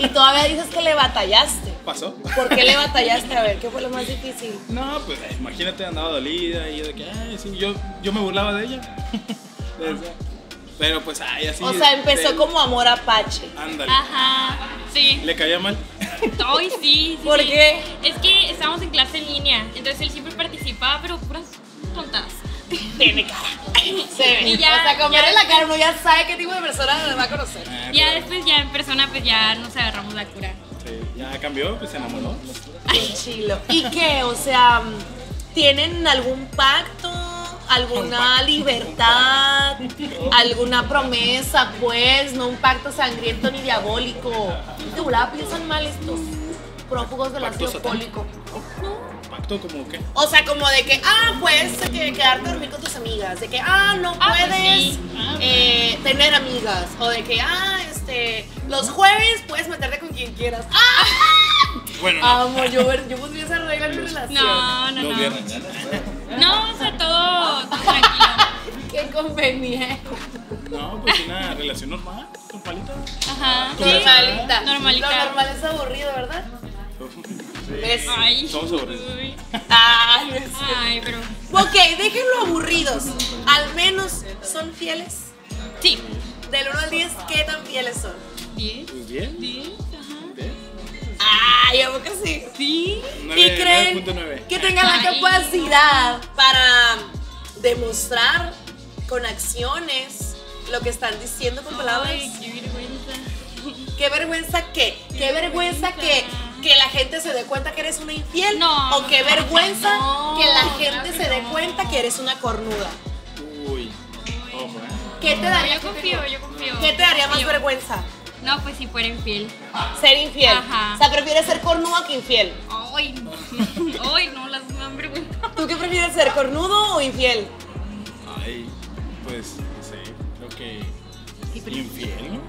[SPEAKER 2] Y todavía dices que le batallaste.
[SPEAKER 5] Pasó.
[SPEAKER 2] ¿Por qué le batallaste? A ver, ¿qué fue lo más difícil?
[SPEAKER 5] No, pues imagínate, andaba dolida y yo de que, ay, sí, yo, yo me burlaba de ella. Pero pues, ay, así.
[SPEAKER 2] O sea, empezó
[SPEAKER 5] de-
[SPEAKER 2] como amor apache.
[SPEAKER 5] Ándale.
[SPEAKER 8] Ajá. Sí.
[SPEAKER 5] Le caía mal.
[SPEAKER 8] Ay, sí, sí.
[SPEAKER 2] ¿Por
[SPEAKER 8] sí.
[SPEAKER 2] qué?
[SPEAKER 8] Es que estábamos en clase en línea. Entonces él siempre participaba, pero puras tontas.
[SPEAKER 2] Tiene cara. Se ve.
[SPEAKER 8] Y ya-
[SPEAKER 2] o sea, con
[SPEAKER 8] ya-
[SPEAKER 2] la cara uno ya sabe qué tipo de persona le va a conocer.
[SPEAKER 5] Ah,
[SPEAKER 8] Ya
[SPEAKER 5] pero-
[SPEAKER 8] después, ya en persona, pues ya nos agarramos la cura.
[SPEAKER 5] Sí, ya cambió, pues se enamoró.
[SPEAKER 2] Ay, chilo. ¿Y qué? O sea, ¿tienen algún pacto? ¿Alguna libertad? ¿Alguna promesa? Pues, no un pacto sangriento ni diabólico. De volada piensan mal estos prófugos del ácido fólico.
[SPEAKER 5] Pacto como que.
[SPEAKER 2] O sea, como de que, ah, puedes que, quedarte a dormir con tus amigas. De que, ah, no
[SPEAKER 8] Ah, pues
[SPEAKER 2] puedes
[SPEAKER 8] sí.
[SPEAKER 2] eh, tener amigas. O de que, ah, este, los jueves puedes meterte con quien quieras. ¡Ah!
[SPEAKER 5] Bueno, no.
[SPEAKER 2] Amo, yo, yo pondría esa regla en mi relación.
[SPEAKER 8] No, no, no. No, o sea, todo, todo tranquilo.
[SPEAKER 2] Qué conveniente.
[SPEAKER 5] No, pues una relación normal, normalita.
[SPEAKER 8] Ajá. Sí.
[SPEAKER 2] Normalita.
[SPEAKER 8] Normalita.
[SPEAKER 2] Lo normal es aburrido, ¿verdad? ¿Ves?
[SPEAKER 8] Ay.
[SPEAKER 5] Somos aburridos.
[SPEAKER 2] Ay, no.
[SPEAKER 8] Ay, pero.
[SPEAKER 2] Ok, déjenlo aburridos. Al menos son fieles.
[SPEAKER 8] Sí.
[SPEAKER 2] Del 1 al 10, ¿qué tan fieles son?
[SPEAKER 8] ¿Diez?
[SPEAKER 5] Pues bien.
[SPEAKER 8] ¿Diez? Ajá.
[SPEAKER 5] bien.
[SPEAKER 2] Ay, ¿a poco sí?
[SPEAKER 8] Sí.
[SPEAKER 2] ¿Y
[SPEAKER 5] Nueve-
[SPEAKER 2] creen
[SPEAKER 5] 9.9.
[SPEAKER 2] que tengan la
[SPEAKER 8] Ay.
[SPEAKER 2] capacidad para demostrar con acciones lo que están diciendo con palabras?
[SPEAKER 8] Ay, qué vergüenza.
[SPEAKER 2] ¿Qué vergüenza qué? ¿Qué vergüenza que, que la gente se dé cuenta que eres una infiel?
[SPEAKER 8] No,
[SPEAKER 2] ¿O qué vergüenza
[SPEAKER 8] no,
[SPEAKER 2] que la
[SPEAKER 8] claro
[SPEAKER 2] gente
[SPEAKER 8] que
[SPEAKER 2] se dé
[SPEAKER 8] no.
[SPEAKER 2] cuenta que eres una cornuda?
[SPEAKER 5] Uy. Ojo, eh.
[SPEAKER 2] ¿Qué te
[SPEAKER 8] No,
[SPEAKER 2] daría,
[SPEAKER 8] yo confío, yo confío.
[SPEAKER 2] ¿qué te daría más vergüenza?
[SPEAKER 8] No, pues si fuera infiel.
[SPEAKER 2] Ser infiel.
[SPEAKER 8] Ajá.
[SPEAKER 2] O sea, prefieres ser cornuda que infiel.
[SPEAKER 8] Ay, ay, no, las me dan vergüenza.
[SPEAKER 2] ¿Tú qué prefieres ser, cornudo o infiel?
[SPEAKER 5] Ay, pues, no sé, creo que. Infiel, ¿no?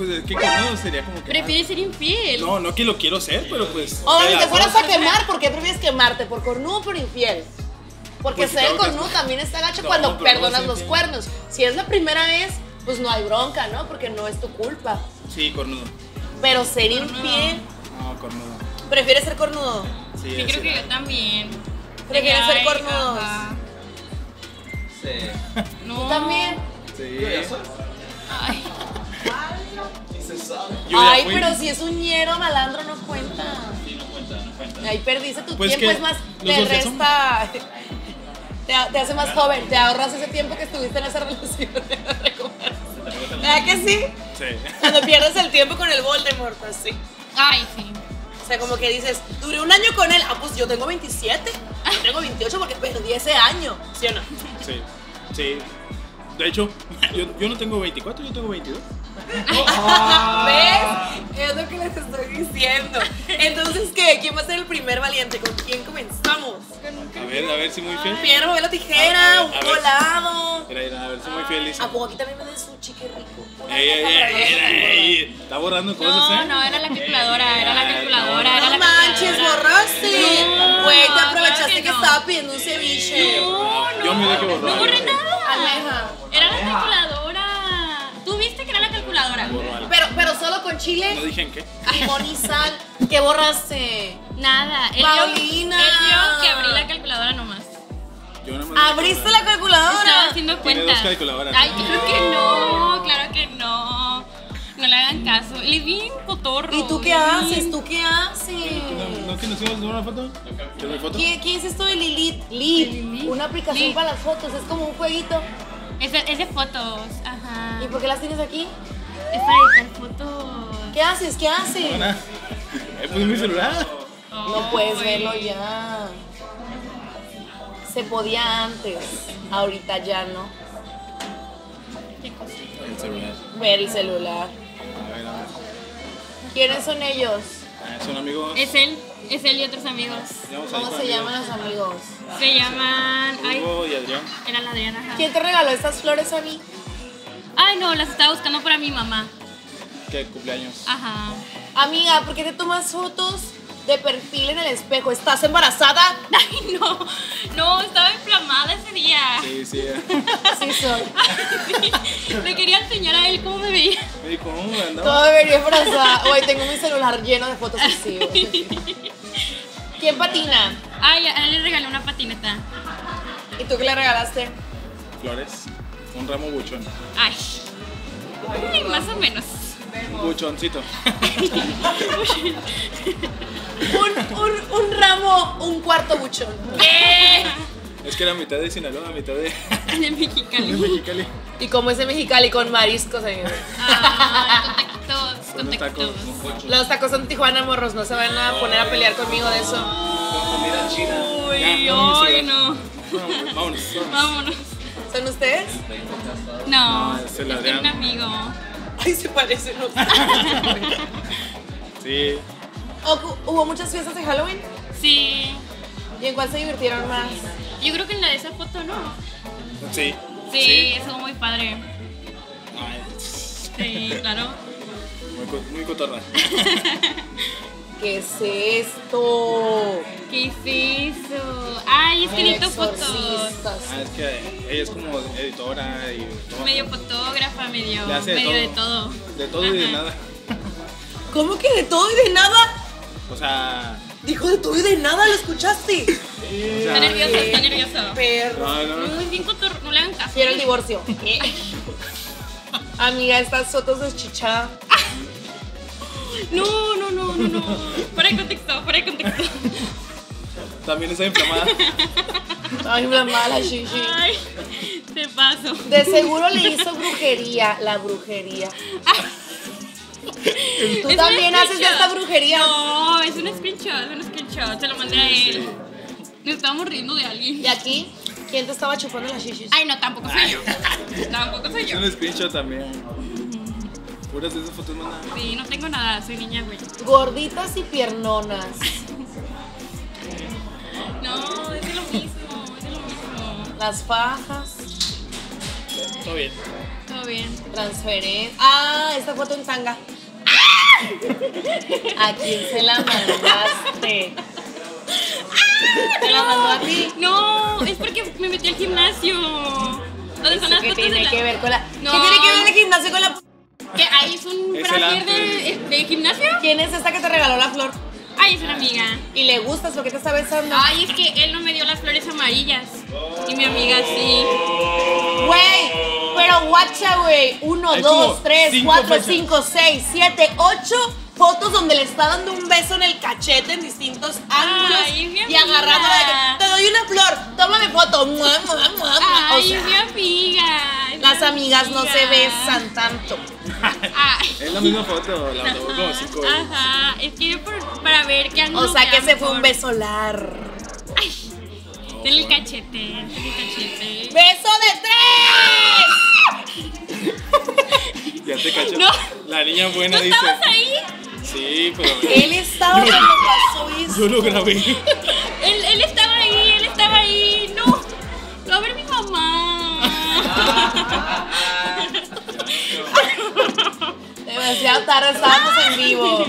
[SPEAKER 5] Pues es que conmigo sería como que.
[SPEAKER 8] ¿Prefieres ser infiel?
[SPEAKER 5] No, no que lo quiero ser, pero pues.
[SPEAKER 2] O
[SPEAKER 5] las
[SPEAKER 2] te fueras a quemar, ¿por qué prefieres quemarte? ¿Por cornudo o por infiel? Porque
[SPEAKER 5] Pues
[SPEAKER 2] ser
[SPEAKER 5] que-
[SPEAKER 2] cornudo también está gacho
[SPEAKER 5] No,
[SPEAKER 2] cuando perdonas los
[SPEAKER 5] sí.
[SPEAKER 2] cuernos. Si es la primera vez, pues no hay bronca, ¿no? Porque no es tu culpa.
[SPEAKER 5] Sí, cornudo.
[SPEAKER 2] Pero ser infiel,
[SPEAKER 5] No, cornudo.
[SPEAKER 2] ¿prefieres ser cornudo?
[SPEAKER 5] Sí,
[SPEAKER 8] Sí,
[SPEAKER 5] ese
[SPEAKER 8] creo que yo también.
[SPEAKER 2] ¿Prefieres ser cornudos?
[SPEAKER 8] ajá. No.
[SPEAKER 2] ¿Tú también?
[SPEAKER 5] Sí.
[SPEAKER 8] Ay,
[SPEAKER 5] Yo
[SPEAKER 2] Ay,
[SPEAKER 5] fui.
[SPEAKER 2] pero si es un ñero malandro no cuenta.
[SPEAKER 5] Sí, no cuenta, no cuenta.
[SPEAKER 2] Ahí perdiste tu
[SPEAKER 5] Pues
[SPEAKER 2] tiempo, es más, te resta. Te, te hace más joven, te ahorras ese tiempo que estuviste en esa relación. ¿Verdad que sí?
[SPEAKER 5] Sí.
[SPEAKER 2] Cuando pierdes el tiempo con el Voldemort, así.
[SPEAKER 8] ay, sí.
[SPEAKER 2] O sea, como que dices, duré un año con él. Ah, pues yo tengo 27. Yo tengo 28 porque perdí ese año. ¿Sí o no?
[SPEAKER 5] Sí. Sí. De hecho, yo, yo no tengo 24, yo tengo 22.
[SPEAKER 2] ¿Ves? Es lo que les estoy diciendo. Entonces, ¿qué? ¿Quién va a ser el primer valiente? ¿Con quién comenzamos?
[SPEAKER 5] A ver, a ver si muy fiel.
[SPEAKER 2] Piedra, papel o tijera,
[SPEAKER 5] A
[SPEAKER 2] un
[SPEAKER 5] ver.
[SPEAKER 2] volado.
[SPEAKER 5] Mira, mira, a ver si muy fiel. Lisa.
[SPEAKER 2] ¿A poco aquí también me des sushi? Qué rico. Una
[SPEAKER 5] Ey, ey, ey, Está borrando cosas,
[SPEAKER 8] No,
[SPEAKER 5] ¿eh?
[SPEAKER 8] no, era la calculadora, era la calculadora, era
[SPEAKER 2] No
[SPEAKER 8] la
[SPEAKER 2] manches, borraste.
[SPEAKER 8] No,
[SPEAKER 2] Güey, te aprovechaste
[SPEAKER 8] que
[SPEAKER 2] que,
[SPEAKER 8] no.
[SPEAKER 2] estaba pidiendo un ceviche.
[SPEAKER 8] No,
[SPEAKER 5] Yo me dejé
[SPEAKER 8] no,
[SPEAKER 5] borrar.
[SPEAKER 8] no borré nada.
[SPEAKER 2] Almeja.
[SPEAKER 8] Era la calculadora.
[SPEAKER 2] Pero, pero solo con
[SPEAKER 5] No
[SPEAKER 2] chile,
[SPEAKER 5] dije en qué.
[SPEAKER 2] limón y sal. ¿Qué borraste?
[SPEAKER 8] Nada. Él
[SPEAKER 2] Paulina.
[SPEAKER 8] Él que abrí la calculadora nomás.
[SPEAKER 5] Yo.
[SPEAKER 2] ¿Abriste la
[SPEAKER 8] Estaba
[SPEAKER 2] calculadora?
[SPEAKER 8] haciendo
[SPEAKER 5] Tiene
[SPEAKER 8] cuentas.
[SPEAKER 5] dos calculadoras.
[SPEAKER 8] Ay, claro que no, claro que no. No le hagan caso. Él es bien cotorro.
[SPEAKER 2] ¿Y tú qué haces? ¿Tú qué haces?
[SPEAKER 5] ¿No, ¿No que nos íbamos a tomar una foto?
[SPEAKER 2] ¿Qué, ¿Qué es esto de Lilith? Lilith,
[SPEAKER 8] Lilith.
[SPEAKER 2] una aplicación
[SPEAKER 8] Lilith.
[SPEAKER 2] para las fotos, es como un jueguito.
[SPEAKER 8] Es de, es de fotos. Ajá.
[SPEAKER 2] ¿Y por qué las tienes aquí?
[SPEAKER 8] Es para editar fotos.
[SPEAKER 2] ¿Qué haces? ¿Qué haces?
[SPEAKER 5] Ahí puse mi celular.
[SPEAKER 2] No puedes verlo ya. Se podía antes, ahorita ya no.
[SPEAKER 8] Qué cosa.
[SPEAKER 5] El celular.
[SPEAKER 2] Ver el celular.
[SPEAKER 5] A ver, a ver.
[SPEAKER 2] ¿Quiénes son ellos?
[SPEAKER 5] Ah, Son amigos.
[SPEAKER 8] Es él, es él y otros amigos.
[SPEAKER 2] ¿Cómo se llaman los amigos?
[SPEAKER 8] Se llaman.
[SPEAKER 5] Hugo y Adrián.
[SPEAKER 8] era la Adriana. ajá.
[SPEAKER 2] ¿Quién te regaló estas flores a mí?
[SPEAKER 8] Ay, no, las estaba buscando para mi mamá.
[SPEAKER 5] ¿Qué cumpleaños?
[SPEAKER 8] Ajá.
[SPEAKER 2] Amiga, ¿por qué te tomas fotos de perfil en el espejo? ¿Estás embarazada?
[SPEAKER 8] Ay, no, no, estaba inflamada ese día.
[SPEAKER 5] Sí, sí.
[SPEAKER 2] Sí, soy.
[SPEAKER 8] Le quería enseñar a él cómo me veía.
[SPEAKER 5] Me dijo, ¿cómo andaba?
[SPEAKER 2] Todo venía embarazada. Hoy tengo mi celular lleno de fotos así. güey. ¿Quién patina?
[SPEAKER 8] Ay, a él le regalé una patineta.
[SPEAKER 2] ¿Y tú qué le regalaste?
[SPEAKER 5] Flores. Un ramo buchón.
[SPEAKER 8] Ay. Ay, más o menos.
[SPEAKER 5] Un buchoncito.
[SPEAKER 2] Un, un, un ramo, un cuarto buchón.
[SPEAKER 8] ¿Qué?
[SPEAKER 5] Es que era mitad de Sinaloa, mitad de,
[SPEAKER 8] De
[SPEAKER 5] de
[SPEAKER 8] Mexicali.
[SPEAKER 5] Mexicali.
[SPEAKER 2] Y como ese mexicali con mariscos.
[SPEAKER 8] Ay, con taquitos, con
[SPEAKER 5] tacos.
[SPEAKER 8] taquitos.
[SPEAKER 2] Los tacos son Tijuana morros, no se van a poner a pelear conmigo de eso.
[SPEAKER 5] Comida china.
[SPEAKER 8] Uy,
[SPEAKER 5] ya.
[SPEAKER 8] no.
[SPEAKER 5] Vámonos, vámonos.
[SPEAKER 8] Vámonos.
[SPEAKER 2] ¿Son ustedes?
[SPEAKER 8] No,
[SPEAKER 5] No, es el Adrián.
[SPEAKER 8] un amigo.
[SPEAKER 2] Ay, se parecen. ¿no?
[SPEAKER 5] Sí.
[SPEAKER 2] ¿O- ¿Hubo muchas fiestas de Halloween?
[SPEAKER 8] Sí.
[SPEAKER 2] ¿Y en cuál se divirtieron más?
[SPEAKER 8] Yo creo que en la de esa foto no.
[SPEAKER 5] Sí.
[SPEAKER 8] Sí, estuvo muy padre.
[SPEAKER 5] Ay,
[SPEAKER 8] Sí, claro.
[SPEAKER 5] muy, muy cotorra.
[SPEAKER 2] ¿Qué es esto?
[SPEAKER 8] ¿Qué es eso? Ay, es que edito fotos.
[SPEAKER 5] Ah, es que ella es como editora y todo.
[SPEAKER 8] Medio fotógrafa, medio,
[SPEAKER 5] Le hace de
[SPEAKER 8] medio de
[SPEAKER 5] todo.
[SPEAKER 8] todo.
[SPEAKER 5] De todo y de nada.
[SPEAKER 2] ¿Cómo que de todo y de nada?
[SPEAKER 5] O sea,
[SPEAKER 2] Dijo de todo y de nada, ¿lo escuchaste?
[SPEAKER 5] o
[SPEAKER 8] Está
[SPEAKER 5] sea
[SPEAKER 8] nervioso, está nervioso.
[SPEAKER 2] Perro.
[SPEAKER 5] no, no,
[SPEAKER 8] No, es bien cotor- no le hagan caso.
[SPEAKER 2] Quiero el divorcio. Amiga, estas fotos de chicha.
[SPEAKER 8] No, no, no, no, no. Fuera de contexto, fuera de contexto.
[SPEAKER 5] también está inflamada.
[SPEAKER 2] Ay, la mala chichi.
[SPEAKER 8] Ay, te paso.
[SPEAKER 2] De seguro le hizo brujería, la brujería. ¿Tú
[SPEAKER 8] Es
[SPEAKER 2] también haces de esta brujería?
[SPEAKER 8] No, es un screenshot, es un screenshot. Se lo mandé a él. Nos estábamos riendo de alguien.
[SPEAKER 2] ¿Y aquí? ¿Quién te estaba chupando las chichis?
[SPEAKER 8] Ay, no, tampoco soy yo. Tampoco soy
[SPEAKER 5] Es
[SPEAKER 8] yo.
[SPEAKER 5] un screenshot también. Puras de esas fotos no nada.
[SPEAKER 8] Sí, no tengo nada, soy niña, güey.
[SPEAKER 2] Gorditas y piernonas.
[SPEAKER 8] No, es de lo mismo, es de lo mismo.
[SPEAKER 2] Las fajas.
[SPEAKER 5] Todo bien.
[SPEAKER 8] Todo bien.
[SPEAKER 2] Transferencia. Ah, esta foto en tanga. ¿A quién se la mandaste? ¿Te la mandó a ti?
[SPEAKER 8] No, es porque me metí al gimnasio. ¿Dónde
[SPEAKER 2] ¿Eso
[SPEAKER 8] están las
[SPEAKER 2] qué tiene que ver con la.?
[SPEAKER 8] No.
[SPEAKER 2] ¿Qué tiene que ver el gimnasio con la.?
[SPEAKER 8] ¿Ahí es un
[SPEAKER 5] Es
[SPEAKER 8] brasier
[SPEAKER 5] ángel.
[SPEAKER 8] de, de gimnasio?
[SPEAKER 2] ¿Quién es esta que te regaló la flor?
[SPEAKER 8] Ay, es una amiga.
[SPEAKER 2] ¿Y le gustas lo que te está besando?
[SPEAKER 8] Ay, es que él no me dio las flores amarillas. Y mi amiga sí.
[SPEAKER 2] Güey, pero guacha, güey. Uno,
[SPEAKER 5] Hay
[SPEAKER 2] dos, tres, cuatro,
[SPEAKER 5] fechas.
[SPEAKER 2] cinco, seis, siete, ocho fotos donde le está dando un beso en el cachete en distintos ángulos
[SPEAKER 8] Ay,
[SPEAKER 2] y
[SPEAKER 8] amiga.
[SPEAKER 2] agarrándola de que te doy una flor, tómame foto. Mua, mua, mua, mua. O
[SPEAKER 8] Ay,
[SPEAKER 2] sea,
[SPEAKER 8] mi amiga. mi
[SPEAKER 2] las amigas no se
[SPEAKER 8] amiga.
[SPEAKER 2] besan tanto.
[SPEAKER 8] Ay.
[SPEAKER 5] Es la misma foto, la tomó como cinco veces.
[SPEAKER 8] Ajá, es que yo por- para ver qué ángulo
[SPEAKER 2] O sea que ese fue un
[SPEAKER 8] mejor.
[SPEAKER 2] beso largo.
[SPEAKER 8] Ten el cachete, el cachete.
[SPEAKER 2] ¡Beso de tres!
[SPEAKER 5] Ya te cacho.
[SPEAKER 8] No.
[SPEAKER 5] La niña buena
[SPEAKER 8] ¿Tú
[SPEAKER 5] dice.
[SPEAKER 8] estabas ahí?
[SPEAKER 5] Sí, pero.
[SPEAKER 2] Él estaba cuando pasó eso.
[SPEAKER 5] Yo lo grabé.
[SPEAKER 8] Él, él estaba ahí, él estaba ahí. No, lo va a ver mi mamá.
[SPEAKER 2] Demasiado tarde, estábamos en vivo.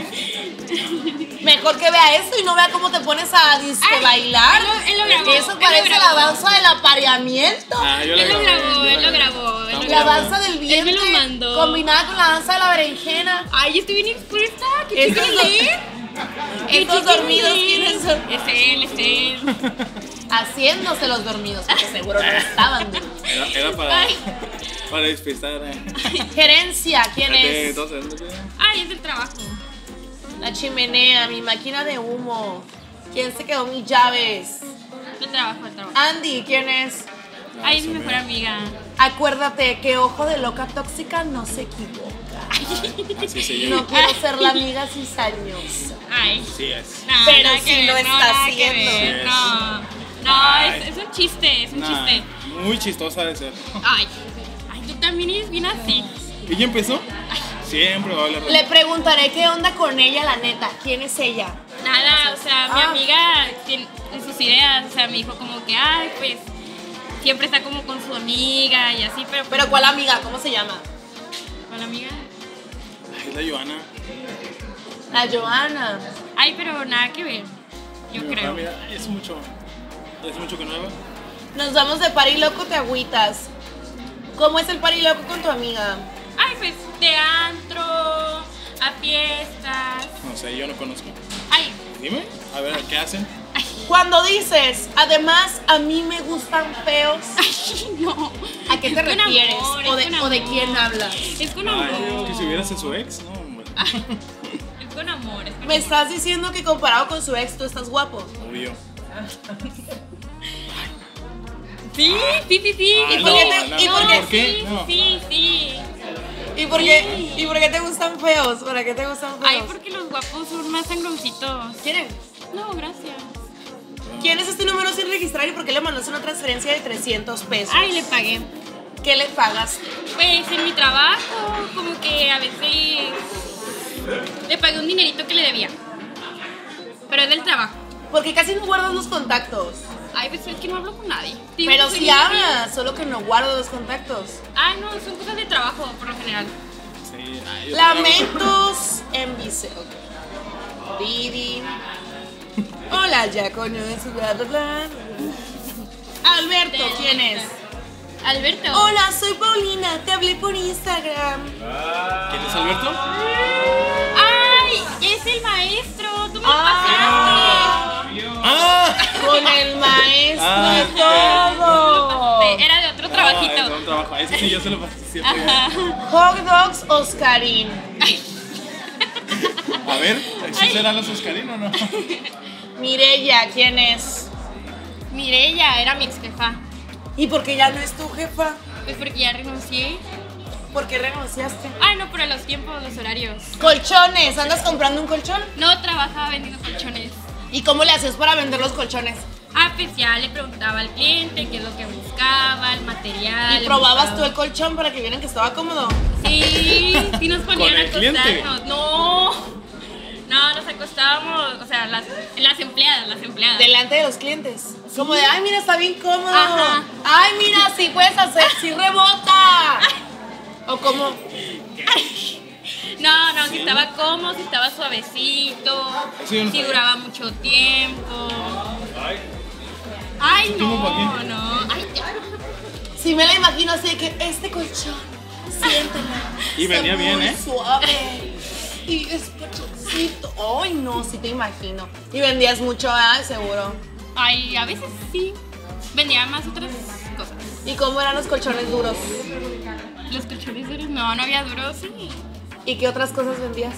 [SPEAKER 2] Mejor que vea esto y no vea cómo te pones a disque
[SPEAKER 8] Ay,
[SPEAKER 2] bailar.
[SPEAKER 8] él lo- él lo grabó,
[SPEAKER 2] Eso
[SPEAKER 8] él lo
[SPEAKER 2] parece la
[SPEAKER 8] grabó.
[SPEAKER 2] danza del apareamiento.
[SPEAKER 5] Ah, yo
[SPEAKER 8] Él lo grabó,
[SPEAKER 5] yo
[SPEAKER 8] él lo grabó. él lo
[SPEAKER 2] La danza del
[SPEAKER 8] Él
[SPEAKER 2] vientre
[SPEAKER 8] me lo mandó.
[SPEAKER 2] combinada con la danza de la berenjena.
[SPEAKER 8] Ay, estoy bien expuesta. ¿Qué leer? ¿Qué
[SPEAKER 2] Estos dormidos? ¿quiénes son?
[SPEAKER 8] Es él, es él.
[SPEAKER 2] Haciéndose los dormidos, porque seguro no estaban dormidos.
[SPEAKER 5] Era, era para.
[SPEAKER 8] Ay.
[SPEAKER 5] Para despistar. eh.
[SPEAKER 2] Gerencia, ¿quién
[SPEAKER 5] Espérate,
[SPEAKER 2] es?
[SPEAKER 5] Entonces, ¿dónde queda?
[SPEAKER 8] Ay, es del trabajo.
[SPEAKER 2] La chimenea, mi máquina de humo. ¿Quién se quedó mis llaves?
[SPEAKER 8] Del trabajo, del trabajo.
[SPEAKER 2] Andy, ¿quién es?
[SPEAKER 8] Ay, es mi mejor amiga.
[SPEAKER 2] Acuérdate que ojo de loca tóxica no se equivoca.
[SPEAKER 5] Así se llama.
[SPEAKER 2] No quiero ser la amiga cizañosa.
[SPEAKER 8] Ay.
[SPEAKER 5] Sí es.
[SPEAKER 8] No,
[SPEAKER 2] Pero si lo
[SPEAKER 8] ver,
[SPEAKER 2] está haciendo.
[SPEAKER 8] ver, No, no, es, es un chiste, es un
[SPEAKER 5] Nah,
[SPEAKER 8] chiste.
[SPEAKER 5] muy chistosa de ser.
[SPEAKER 8] Ay, ay, tú también eres bien así.
[SPEAKER 5] ¿Ella empezó? Siempre va a hablar.
[SPEAKER 2] Le preguntaré qué onda con ella, la neta. ¿Quién es ella?
[SPEAKER 8] Nada, o sea, mi
[SPEAKER 2] Ah.
[SPEAKER 8] amiga tiene sus ideas, o sea, me dijo como que, ay, pues, siempre está como con su amiga y así, pero... pues,
[SPEAKER 2] ¿Pero cuál amiga? ¿Cómo se llama?
[SPEAKER 8] ¿Con la amiga?
[SPEAKER 5] Ay, Es la Joana.
[SPEAKER 2] La Joana.
[SPEAKER 8] Ay, pero nada que ver, yo
[SPEAKER 5] Mi
[SPEAKER 8] creo.
[SPEAKER 5] mamá, mira, es mucho. Es mucho que nueva.
[SPEAKER 2] Nos vamos de pari loco, te agüitas. ¿Cómo es el pari loco con tu amiga?
[SPEAKER 8] Ay, pues, de antro, a fiestas.
[SPEAKER 5] No sé, yo no conozco.
[SPEAKER 8] Ay,
[SPEAKER 5] Dime, a ver, ¿qué hacen?
[SPEAKER 2] Cuando dices, además, a mí me gustan feos,
[SPEAKER 8] ay, no.
[SPEAKER 2] ¿a qué te
[SPEAKER 8] Es
[SPEAKER 2] refieres?
[SPEAKER 8] amor,
[SPEAKER 2] ¿O,
[SPEAKER 8] es
[SPEAKER 2] de, o quién hablas?
[SPEAKER 8] Es con
[SPEAKER 5] Ay,
[SPEAKER 8] amor.
[SPEAKER 5] que si hubieras sido su ex, no, hombre.
[SPEAKER 8] Es con amor, es con
[SPEAKER 2] Me
[SPEAKER 8] amor.
[SPEAKER 2] estás diciendo que comparado con su ex, tú estás guapo.
[SPEAKER 5] Obvio.
[SPEAKER 8] Sí, sí, sí, sí.
[SPEAKER 5] Ah,
[SPEAKER 2] ¿Y
[SPEAKER 5] no,
[SPEAKER 2] por qué te-
[SPEAKER 5] no,
[SPEAKER 2] y por
[SPEAKER 5] no,
[SPEAKER 2] qué-
[SPEAKER 5] ¿por qué?
[SPEAKER 8] Sí,
[SPEAKER 5] No.
[SPEAKER 8] sí, sí.
[SPEAKER 2] ¿Y por qué, ¿y por qué te gustan feos? ¿Para qué te gustan feos?
[SPEAKER 8] Ay, porque los guapos son más sangroncitos.
[SPEAKER 2] ¿Quieren?
[SPEAKER 8] No, gracias.
[SPEAKER 2] ¿Quién es este número sin registrar y por qué le mandas una transferencia de 300 pesos?
[SPEAKER 8] Ay, le pagué.
[SPEAKER 2] ¿Qué le pagas?
[SPEAKER 8] Pues en mi trabajo, como que a veces le pagué un dinerito que le debía. Pero es del trabajo.
[SPEAKER 2] Porque casi no guardas los contactos.
[SPEAKER 8] Ay, pues es que no hablo con nadie. Digo
[SPEAKER 2] Pero sí
[SPEAKER 8] bien
[SPEAKER 2] hablas, solo que no guardo los contactos.
[SPEAKER 8] Ay, no, son cosas de trabajo, por lo general.
[SPEAKER 5] Sí, ay.
[SPEAKER 2] Lamentos en Viseo. Didi. Hola, ya conoces, bla, bla, bla. Alberto, ¿quién es?
[SPEAKER 8] Alberto.
[SPEAKER 2] Hola, soy Paulina, te hablé por Instagram.
[SPEAKER 5] ¿Quién es Alberto?
[SPEAKER 8] ¡Ay! Es el maestro. Tú me
[SPEAKER 2] Ah.
[SPEAKER 5] ¡Ah!
[SPEAKER 2] Con el maestro
[SPEAKER 5] Ah,
[SPEAKER 2] y todo.
[SPEAKER 8] pasaste. Era de otro
[SPEAKER 5] Ah,
[SPEAKER 8] trabajito.
[SPEAKER 5] es un trabajo. Ese sí yo se lo pasé siempre.
[SPEAKER 2] Hot dogs Oscarín.
[SPEAKER 5] A ver, ¿sí serán los Oscarinos o no?
[SPEAKER 2] Mirella, ¿quién es?
[SPEAKER 8] Mireya era mi ex jefa.
[SPEAKER 2] ¿Y por qué ya no es tu jefa?
[SPEAKER 8] Pues porque ya renuncié.
[SPEAKER 2] ¿Por qué renunciaste?
[SPEAKER 8] Ay, no, pero los tiempos, los horarios.
[SPEAKER 2] Colchones, ¿andas comprando un colchón?
[SPEAKER 8] No trabajaba vendiendo colchones.
[SPEAKER 2] ¿Y cómo le hacías para vender los colchones?
[SPEAKER 8] Ah, pues ya le preguntaba al cliente qué es lo que buscaba, el material.
[SPEAKER 2] ¿Y probabas tú el colchón para que vieran que estaba cómodo?
[SPEAKER 8] Sí, sí nos ponían
[SPEAKER 5] ¿Con
[SPEAKER 8] a acostarnos. No, no, nos acostábamos, o sea, las, las empleadas, las empleadas.
[SPEAKER 2] Delante de los clientes. Como de, ay, mira, está bien cómodo.
[SPEAKER 8] Ajá.
[SPEAKER 2] Ay, mira, sí puedes hacer, sí rebota. O como,
[SPEAKER 8] No, no, si estaba cómodo, si estaba suavecito, si duraba mucho tiempo. Ay,
[SPEAKER 5] ¿Tiempo para
[SPEAKER 8] no, no. Ay, ya.
[SPEAKER 2] si me la imagino así de que este colchón, siéntelo.
[SPEAKER 5] Y venía bien, ¿eh?
[SPEAKER 2] suave. Y es Ay, no, sí te imagino. Y vendías mucho, ¿verdad? Seguro.
[SPEAKER 8] Ay, a veces sí. Vendía más otras cosas.
[SPEAKER 2] ¿Y cómo eran los colchones duros?
[SPEAKER 8] Los colchones duros, no, no había duros, sí.
[SPEAKER 2] ¿Y qué otras cosas vendías?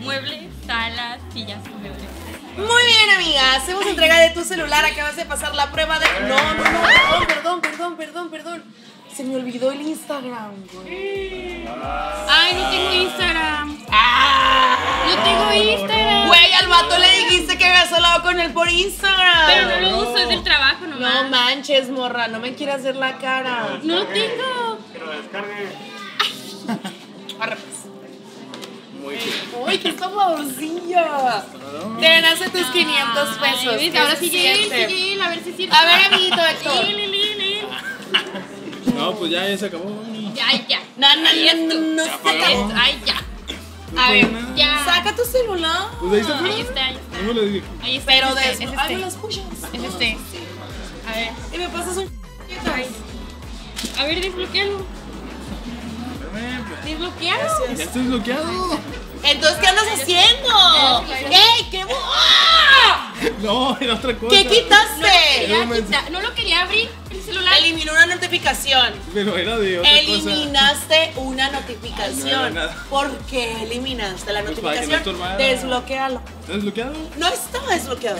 [SPEAKER 8] Muebles, salas, sillas, muebles.
[SPEAKER 2] Muy bien, amiga. Hacemos entrega de tu celular. Acabas de pasar la prueba de. No, no, no. Perdón, perdón, perdón, perdón, perdón. Se me olvidó el Instagram, güey.
[SPEAKER 8] Ay, no tengo Instagram.
[SPEAKER 2] ¡Ah!
[SPEAKER 8] No tengo Instagram.
[SPEAKER 2] Güey, al vato le dijiste que habías hablado con él por Instagram.
[SPEAKER 8] Pero no lo uso, es del trabajo nomás.
[SPEAKER 2] No manches, morra. No me quieras hacer la cara.
[SPEAKER 8] No lo tengo.
[SPEAKER 2] Arre, pues.
[SPEAKER 5] Muy bien.
[SPEAKER 2] Uy, qué favorcilla. Te nace tus 500 pesos.
[SPEAKER 8] Ay, ¿ves?
[SPEAKER 2] ¿Qué
[SPEAKER 8] Ahora
[SPEAKER 2] se
[SPEAKER 8] sigue él,
[SPEAKER 2] siente?
[SPEAKER 8] sigue él, a ver si cierto.
[SPEAKER 2] A ver, amiguito Héctor.
[SPEAKER 5] No, pues ya, ya se acabó.
[SPEAKER 8] Ya, ya.
[SPEAKER 2] No, no,
[SPEAKER 8] es tú.
[SPEAKER 2] no, no
[SPEAKER 5] Ya
[SPEAKER 2] se acabó.
[SPEAKER 8] Ay, ya.
[SPEAKER 2] A ver,
[SPEAKER 8] Ya.
[SPEAKER 2] saca tu celular.
[SPEAKER 5] Pues ahí está.
[SPEAKER 8] Ahí está, ahí está.
[SPEAKER 5] No me lo dije.
[SPEAKER 8] Ahí está.
[SPEAKER 2] Pero de
[SPEAKER 8] este,
[SPEAKER 2] Ay,
[SPEAKER 8] este. Es este. A ver.
[SPEAKER 2] Y me pasas un.
[SPEAKER 8] A ver, desbloquealo. Desbloquealo.
[SPEAKER 5] Ya estoy bloqueado.
[SPEAKER 2] Entonces, ¿qué andas haciendo? ¡Ey, qué ¡Ah!
[SPEAKER 5] No, era otra cosa.
[SPEAKER 2] ¿Qué quitaste?
[SPEAKER 8] Ya, no lo quería abrir celular.
[SPEAKER 2] Eliminó una notificación.
[SPEAKER 5] Pero era de otra cosa.
[SPEAKER 2] Eliminaste una
[SPEAKER 5] No
[SPEAKER 2] notificación. ¿Por qué eliminaste la
[SPEAKER 5] Pues no
[SPEAKER 2] notificación?
[SPEAKER 5] estorbara.
[SPEAKER 2] Desbloquealo.
[SPEAKER 5] ¿Estás bloqueado?
[SPEAKER 2] No estaba desbloqueado.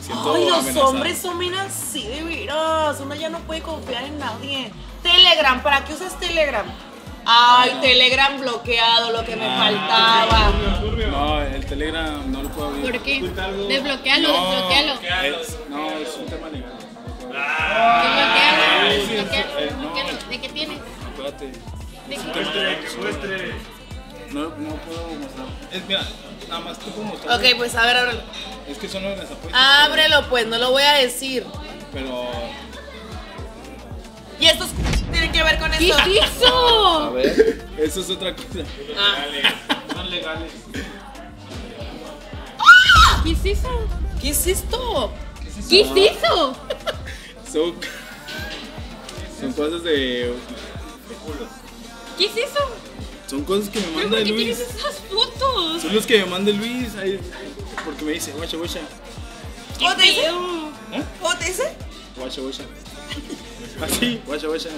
[SPEAKER 5] Siento
[SPEAKER 2] Ay, los
[SPEAKER 5] amenazado.
[SPEAKER 2] hombres son bien así de veras. Uno ya no puede confiar en nadie. Telegram, ¿para qué usas Telegram? Ay, Telegram bloqueado, lo que me
[SPEAKER 5] Ah.
[SPEAKER 2] faltaba.
[SPEAKER 5] No, el Telegram no lo puedo abrir.
[SPEAKER 8] ¿Por qué? Desbloquealo,
[SPEAKER 5] No,
[SPEAKER 8] desbloquealo.
[SPEAKER 5] es- no, es un tema legal.
[SPEAKER 8] ¿De qué tienes?
[SPEAKER 5] Acuérdate.
[SPEAKER 8] ¿De
[SPEAKER 5] Es
[SPEAKER 8] qué?
[SPEAKER 5] No, no puedo mostrar. Es, mira, nada más te puedo mostrar.
[SPEAKER 2] Ok, pues a ver, ábrelo.
[SPEAKER 5] Es que son las apuestas.
[SPEAKER 2] Ábrelo, pues, no lo voy a decir.
[SPEAKER 5] Pero.
[SPEAKER 2] ¿Y estos tienen que ver con
[SPEAKER 8] ¿Qué
[SPEAKER 2] esto?
[SPEAKER 8] es eso?
[SPEAKER 5] A ver, eso es otra cosa.
[SPEAKER 9] Son legales.
[SPEAKER 8] ¿Qué es eso?
[SPEAKER 2] ¿Qué es esto?
[SPEAKER 8] ¿Qué es eso?
[SPEAKER 5] Son. Son cosas de.
[SPEAKER 8] ¿Qué es eso?
[SPEAKER 5] Son cosas que me
[SPEAKER 8] ¿Pero
[SPEAKER 5] manda
[SPEAKER 8] por qué
[SPEAKER 5] Luis.
[SPEAKER 8] tienes esas fotos?
[SPEAKER 5] Son los que me manda Luis. ahí, porque me dice, guacha, guacha.
[SPEAKER 2] ¿Cómo te dice?
[SPEAKER 8] Feo.
[SPEAKER 5] ¿Eh?
[SPEAKER 2] ¿Cómo te dice?
[SPEAKER 5] Guacha, guacha. Así, guacha, guacha.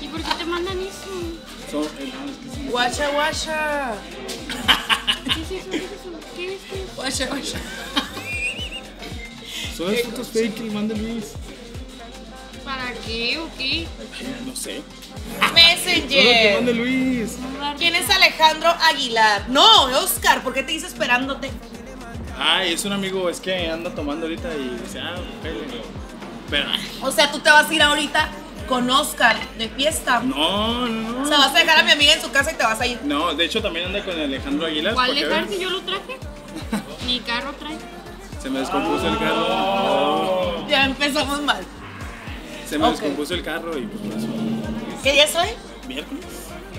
[SPEAKER 8] ¿Y por qué te mandan eso?
[SPEAKER 5] Son. eh, no, es que son-
[SPEAKER 2] Guacha, guacha.
[SPEAKER 8] ¿Qué es eso? ¿Qué es eso? ¿Qué es eso?
[SPEAKER 2] Guacha, guacha.
[SPEAKER 5] Son las fotos fake que manda Luis.
[SPEAKER 8] ¿Para qué o qué?
[SPEAKER 5] No sé. Son las que
[SPEAKER 2] Messenger.
[SPEAKER 5] manda Luis.
[SPEAKER 2] ¿Quién es Alejandro Aguilar? No, Oscar, ¿por qué te dice esperándote?
[SPEAKER 5] Ay, es un amigo, es que anda tomando ahorita y dice, ah, cállate. Pero,
[SPEAKER 2] O sea, tú te vas a ir ahorita con Oscar de fiesta.
[SPEAKER 5] no, no,
[SPEAKER 2] O sea, vas a dejar a mi amiga en su casa y te vas a ir.
[SPEAKER 5] No, de hecho también anda con Alejandro Aguilar.
[SPEAKER 8] ¿Cuál dejar si yo lo traje? Mi carro trae.
[SPEAKER 5] Se me descompuso el carro.
[SPEAKER 2] Ya empezamos mal.
[SPEAKER 5] Se me descompuso el carro y pues por eso.
[SPEAKER 2] ¿Qué día es hoy?
[SPEAKER 5] Miércoles.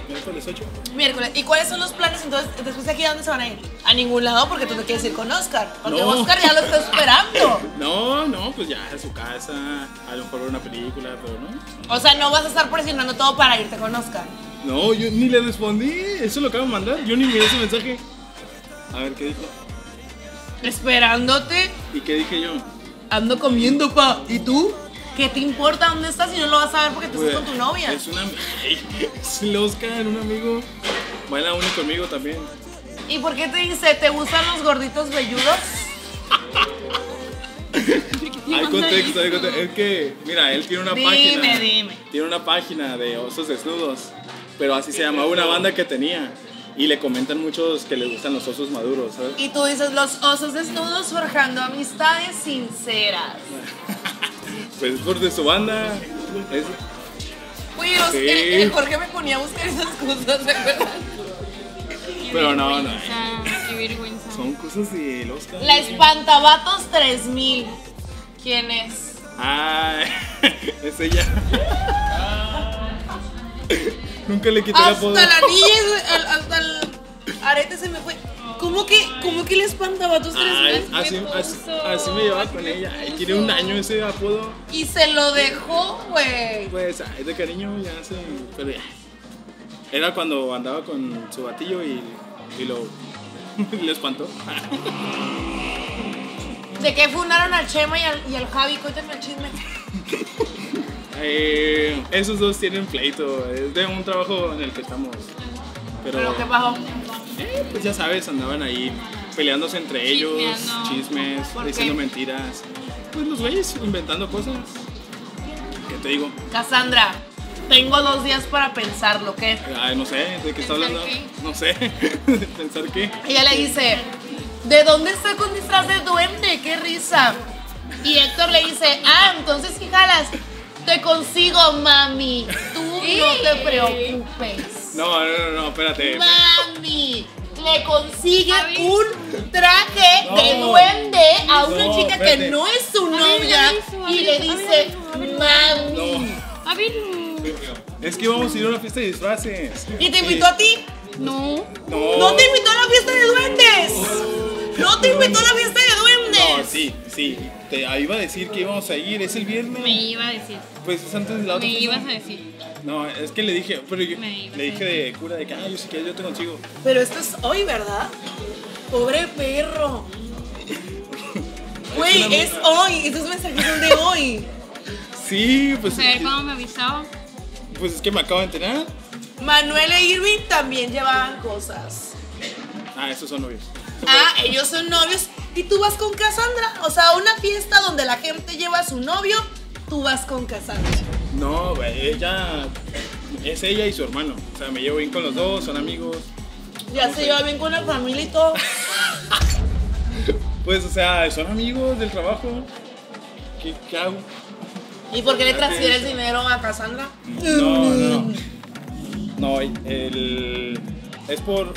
[SPEAKER 5] Miércoles 8.
[SPEAKER 2] Miércoles. ¿Y cuáles son los planes entonces? Después de aquí, ¿a dónde se van a ir? A ningún lado porque tú te quieres ir con Oscar. Porque
[SPEAKER 5] No.
[SPEAKER 2] Oscar ya lo está esperando.
[SPEAKER 5] No, no, pues ya a su casa, a lo mejor una película, pero no.
[SPEAKER 2] O sea, no vas a estar presionando todo para irte con Oscar.
[SPEAKER 5] No, yo ni le respondí, eso lo acabo de mandar, yo ni miré ese mensaje. A ver, ¿qué dijo?
[SPEAKER 2] Esperándote.
[SPEAKER 5] ¿Y qué dije yo?
[SPEAKER 2] Ando comiendo, pa. ¿Y tú? ¿Qué te importa dónde estás si no lo vas a ver porque tú
[SPEAKER 5] Pues,
[SPEAKER 2] estás con tu novia?
[SPEAKER 5] Es una... Es el Oscar, un amigo. Baila uno conmigo también.
[SPEAKER 2] ¿Y por qué te dice, te gustan los gorditos velludos?
[SPEAKER 5] Hay contexto, hay contexto. Es que, mira, él tiene una
[SPEAKER 2] Dime,
[SPEAKER 5] página.
[SPEAKER 2] dime.
[SPEAKER 5] Tiene una página de osos desnudos. Pero así se llamaba una banda que tenía. Y le comentan muchos que les gustan los osos maduros, ¿sabes?
[SPEAKER 2] Y tú dices, los osos desnudos forjando amistades sinceras.
[SPEAKER 5] Pues es por de su banda. Es-
[SPEAKER 2] los-
[SPEAKER 5] Sí.
[SPEAKER 2] el, el Jorge me ponía a buscar esas cosas, ¿de verdad?
[SPEAKER 5] Pero no, no.
[SPEAKER 8] Qué vergüenza.
[SPEAKER 5] Son cosas del Oscar.
[SPEAKER 2] La Espantabatos 3000. ¿Quién es?
[SPEAKER 5] Ah, es ella. Nunca le quité el
[SPEAKER 2] Hasta la niña, güey, al- hasta el arete se me fue. ¿Cómo que, cómo que el Espantabatos 3000?
[SPEAKER 5] Ay, así, así, así me llevaba con ella. Ay, tiene un año ese apodo.
[SPEAKER 2] Y se lo dejó, güey.
[SPEAKER 5] Pues, ay, de cariño ya sé. Pero ya. Era cuando andaba con su batillo y, y lo. le espantó.
[SPEAKER 2] ¿De qué fundaron al Chema y al, y al Javi? Cuéntame el chisme.
[SPEAKER 5] Eh, esos dos tienen pleito. Es de un trabajo en el que estamos. Pero,
[SPEAKER 2] ¿Pero qué pasó?
[SPEAKER 5] eh, pues ya sabes, andaban ahí peleándose entre ellos, chismes,
[SPEAKER 2] ¿Por
[SPEAKER 5] diciendo
[SPEAKER 2] qué?
[SPEAKER 5] mentiras. Pues los güeyes inventando cosas. ¿Qué te digo?
[SPEAKER 2] Cassandra, tengo dos días para pensarlo, ¿qué?
[SPEAKER 5] Ay, no sé, ¿de qué está
[SPEAKER 8] ¿Pensar
[SPEAKER 5] hablando?
[SPEAKER 8] qué?
[SPEAKER 5] No sé. ¿Pensar qué?
[SPEAKER 2] Ella le dice, ¿de dónde está con disfraz de duende? ¡Qué risa! Y Héctor le dice, ah, entonces ¿qué jalas? Te consigo, mami. Tú no te preocupes.
[SPEAKER 5] No, no, no, no, espérate.
[SPEAKER 2] Mami, le consigue un traje de duende a una
[SPEAKER 5] No,
[SPEAKER 2] chica
[SPEAKER 5] espérate.
[SPEAKER 2] que no es su novia y le dice,
[SPEAKER 8] eso.
[SPEAKER 2] mami.
[SPEAKER 5] No.
[SPEAKER 8] A ver,
[SPEAKER 5] Es que vamos a ir a una fiesta de disfraces.
[SPEAKER 2] ¿Y te invitó a ti?
[SPEAKER 8] no.
[SPEAKER 5] No.
[SPEAKER 2] ¿No te invitó a la fiesta de duendes? ¿No te invitó a la fiesta de duendes?
[SPEAKER 5] No, sí, sí. Te ahí iba a decir que íbamos a ir. Es el viernes.
[SPEAKER 8] Me iba a decir.
[SPEAKER 5] Pues es antes de la otra
[SPEAKER 8] Me ibas a decir.
[SPEAKER 5] No, es que le dije, pero yo le dije de cura de que, ah, yo sí que yo te consigo.
[SPEAKER 2] Pero esto es hoy, ¿verdad? Pobre perro. Güey, es hoy. Estos mensajes son de hoy.
[SPEAKER 5] Sí, pues,
[SPEAKER 8] A ver cómo me avisaba.
[SPEAKER 5] pues es que me acabo de enterar.
[SPEAKER 2] Manuel e Irving también llevaban cosas.
[SPEAKER 5] Ah, esos son novios.
[SPEAKER 2] Ah, ellos son novios. Y tú vas con Cassandra. O sea, una fiesta donde la gente lleva a su novio, tú vas con Cassandra.
[SPEAKER 5] No, güey, ella es ella y su hermano. O sea, me llevo bien con los dos, son amigos.
[SPEAKER 2] Ya se lleva bien con la familia y todo.
[SPEAKER 5] Pues, o sea, son amigos del trabajo. ¿Qué, qué hago?
[SPEAKER 2] ¿Y por qué le transfieres dinero a Cassandra?
[SPEAKER 5] No, no, no. No, el. Es por.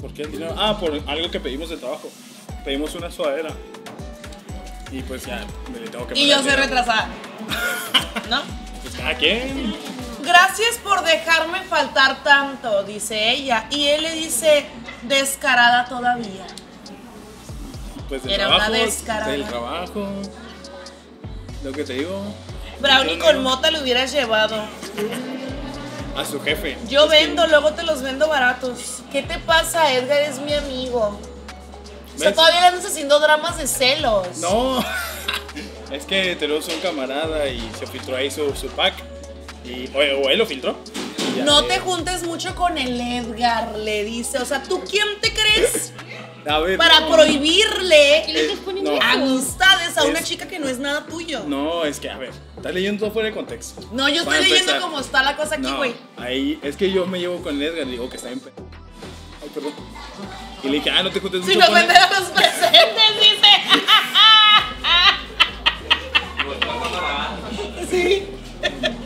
[SPEAKER 5] ¿Por qué el dinero? Ah, por algo que pedimos de trabajo. Pedimos una sudadera. Y pues ya, me le tengo que
[SPEAKER 2] Y yo soy retrasada. ¿No?
[SPEAKER 5] Pues cada quien.
[SPEAKER 2] Gracias por dejarme faltar tanto, dice ella. Y él le dice, descarada todavía.
[SPEAKER 5] Pues del
[SPEAKER 2] Era una
[SPEAKER 5] trabajo.
[SPEAKER 2] descarada.
[SPEAKER 5] Del trabajo. Lo que te digo.
[SPEAKER 2] Brownie con mota le hubieras llevado.
[SPEAKER 5] A su jefe.
[SPEAKER 2] Yo vendo, luego te los vendo baratos. ¿Qué te pasa? Edgar es mi amigo. O sea, todavía le andas haciendo dramas de celos.
[SPEAKER 5] No. es que tenemos un camarada y se filtró ahí su, su pack. Y, o, o él lo filtró.
[SPEAKER 2] No te juntes mucho con el Edgar, le dice. O sea, ¿tú quién te crees
[SPEAKER 5] A ver.
[SPEAKER 2] para
[SPEAKER 5] no.
[SPEAKER 2] prohibirle
[SPEAKER 5] no.
[SPEAKER 2] amistades a una
[SPEAKER 5] Es-
[SPEAKER 2] chica que no es nada tuyo?
[SPEAKER 5] No, es que, a ver, estás leyendo todo fuera de contexto.
[SPEAKER 2] No, yo
[SPEAKER 5] Para
[SPEAKER 2] estoy leyendo
[SPEAKER 5] empezar.
[SPEAKER 2] cómo está la cosa aquí,
[SPEAKER 5] No,
[SPEAKER 2] güey.
[SPEAKER 5] ahí, es que yo me llevo con Edgar y digo que está bien. Pe- Ay, perdón. Y le dije, ah, no te juntes
[SPEAKER 2] Si
[SPEAKER 5] mucho
[SPEAKER 2] no
[SPEAKER 5] con él.
[SPEAKER 2] vender a los presentes, dice. sí.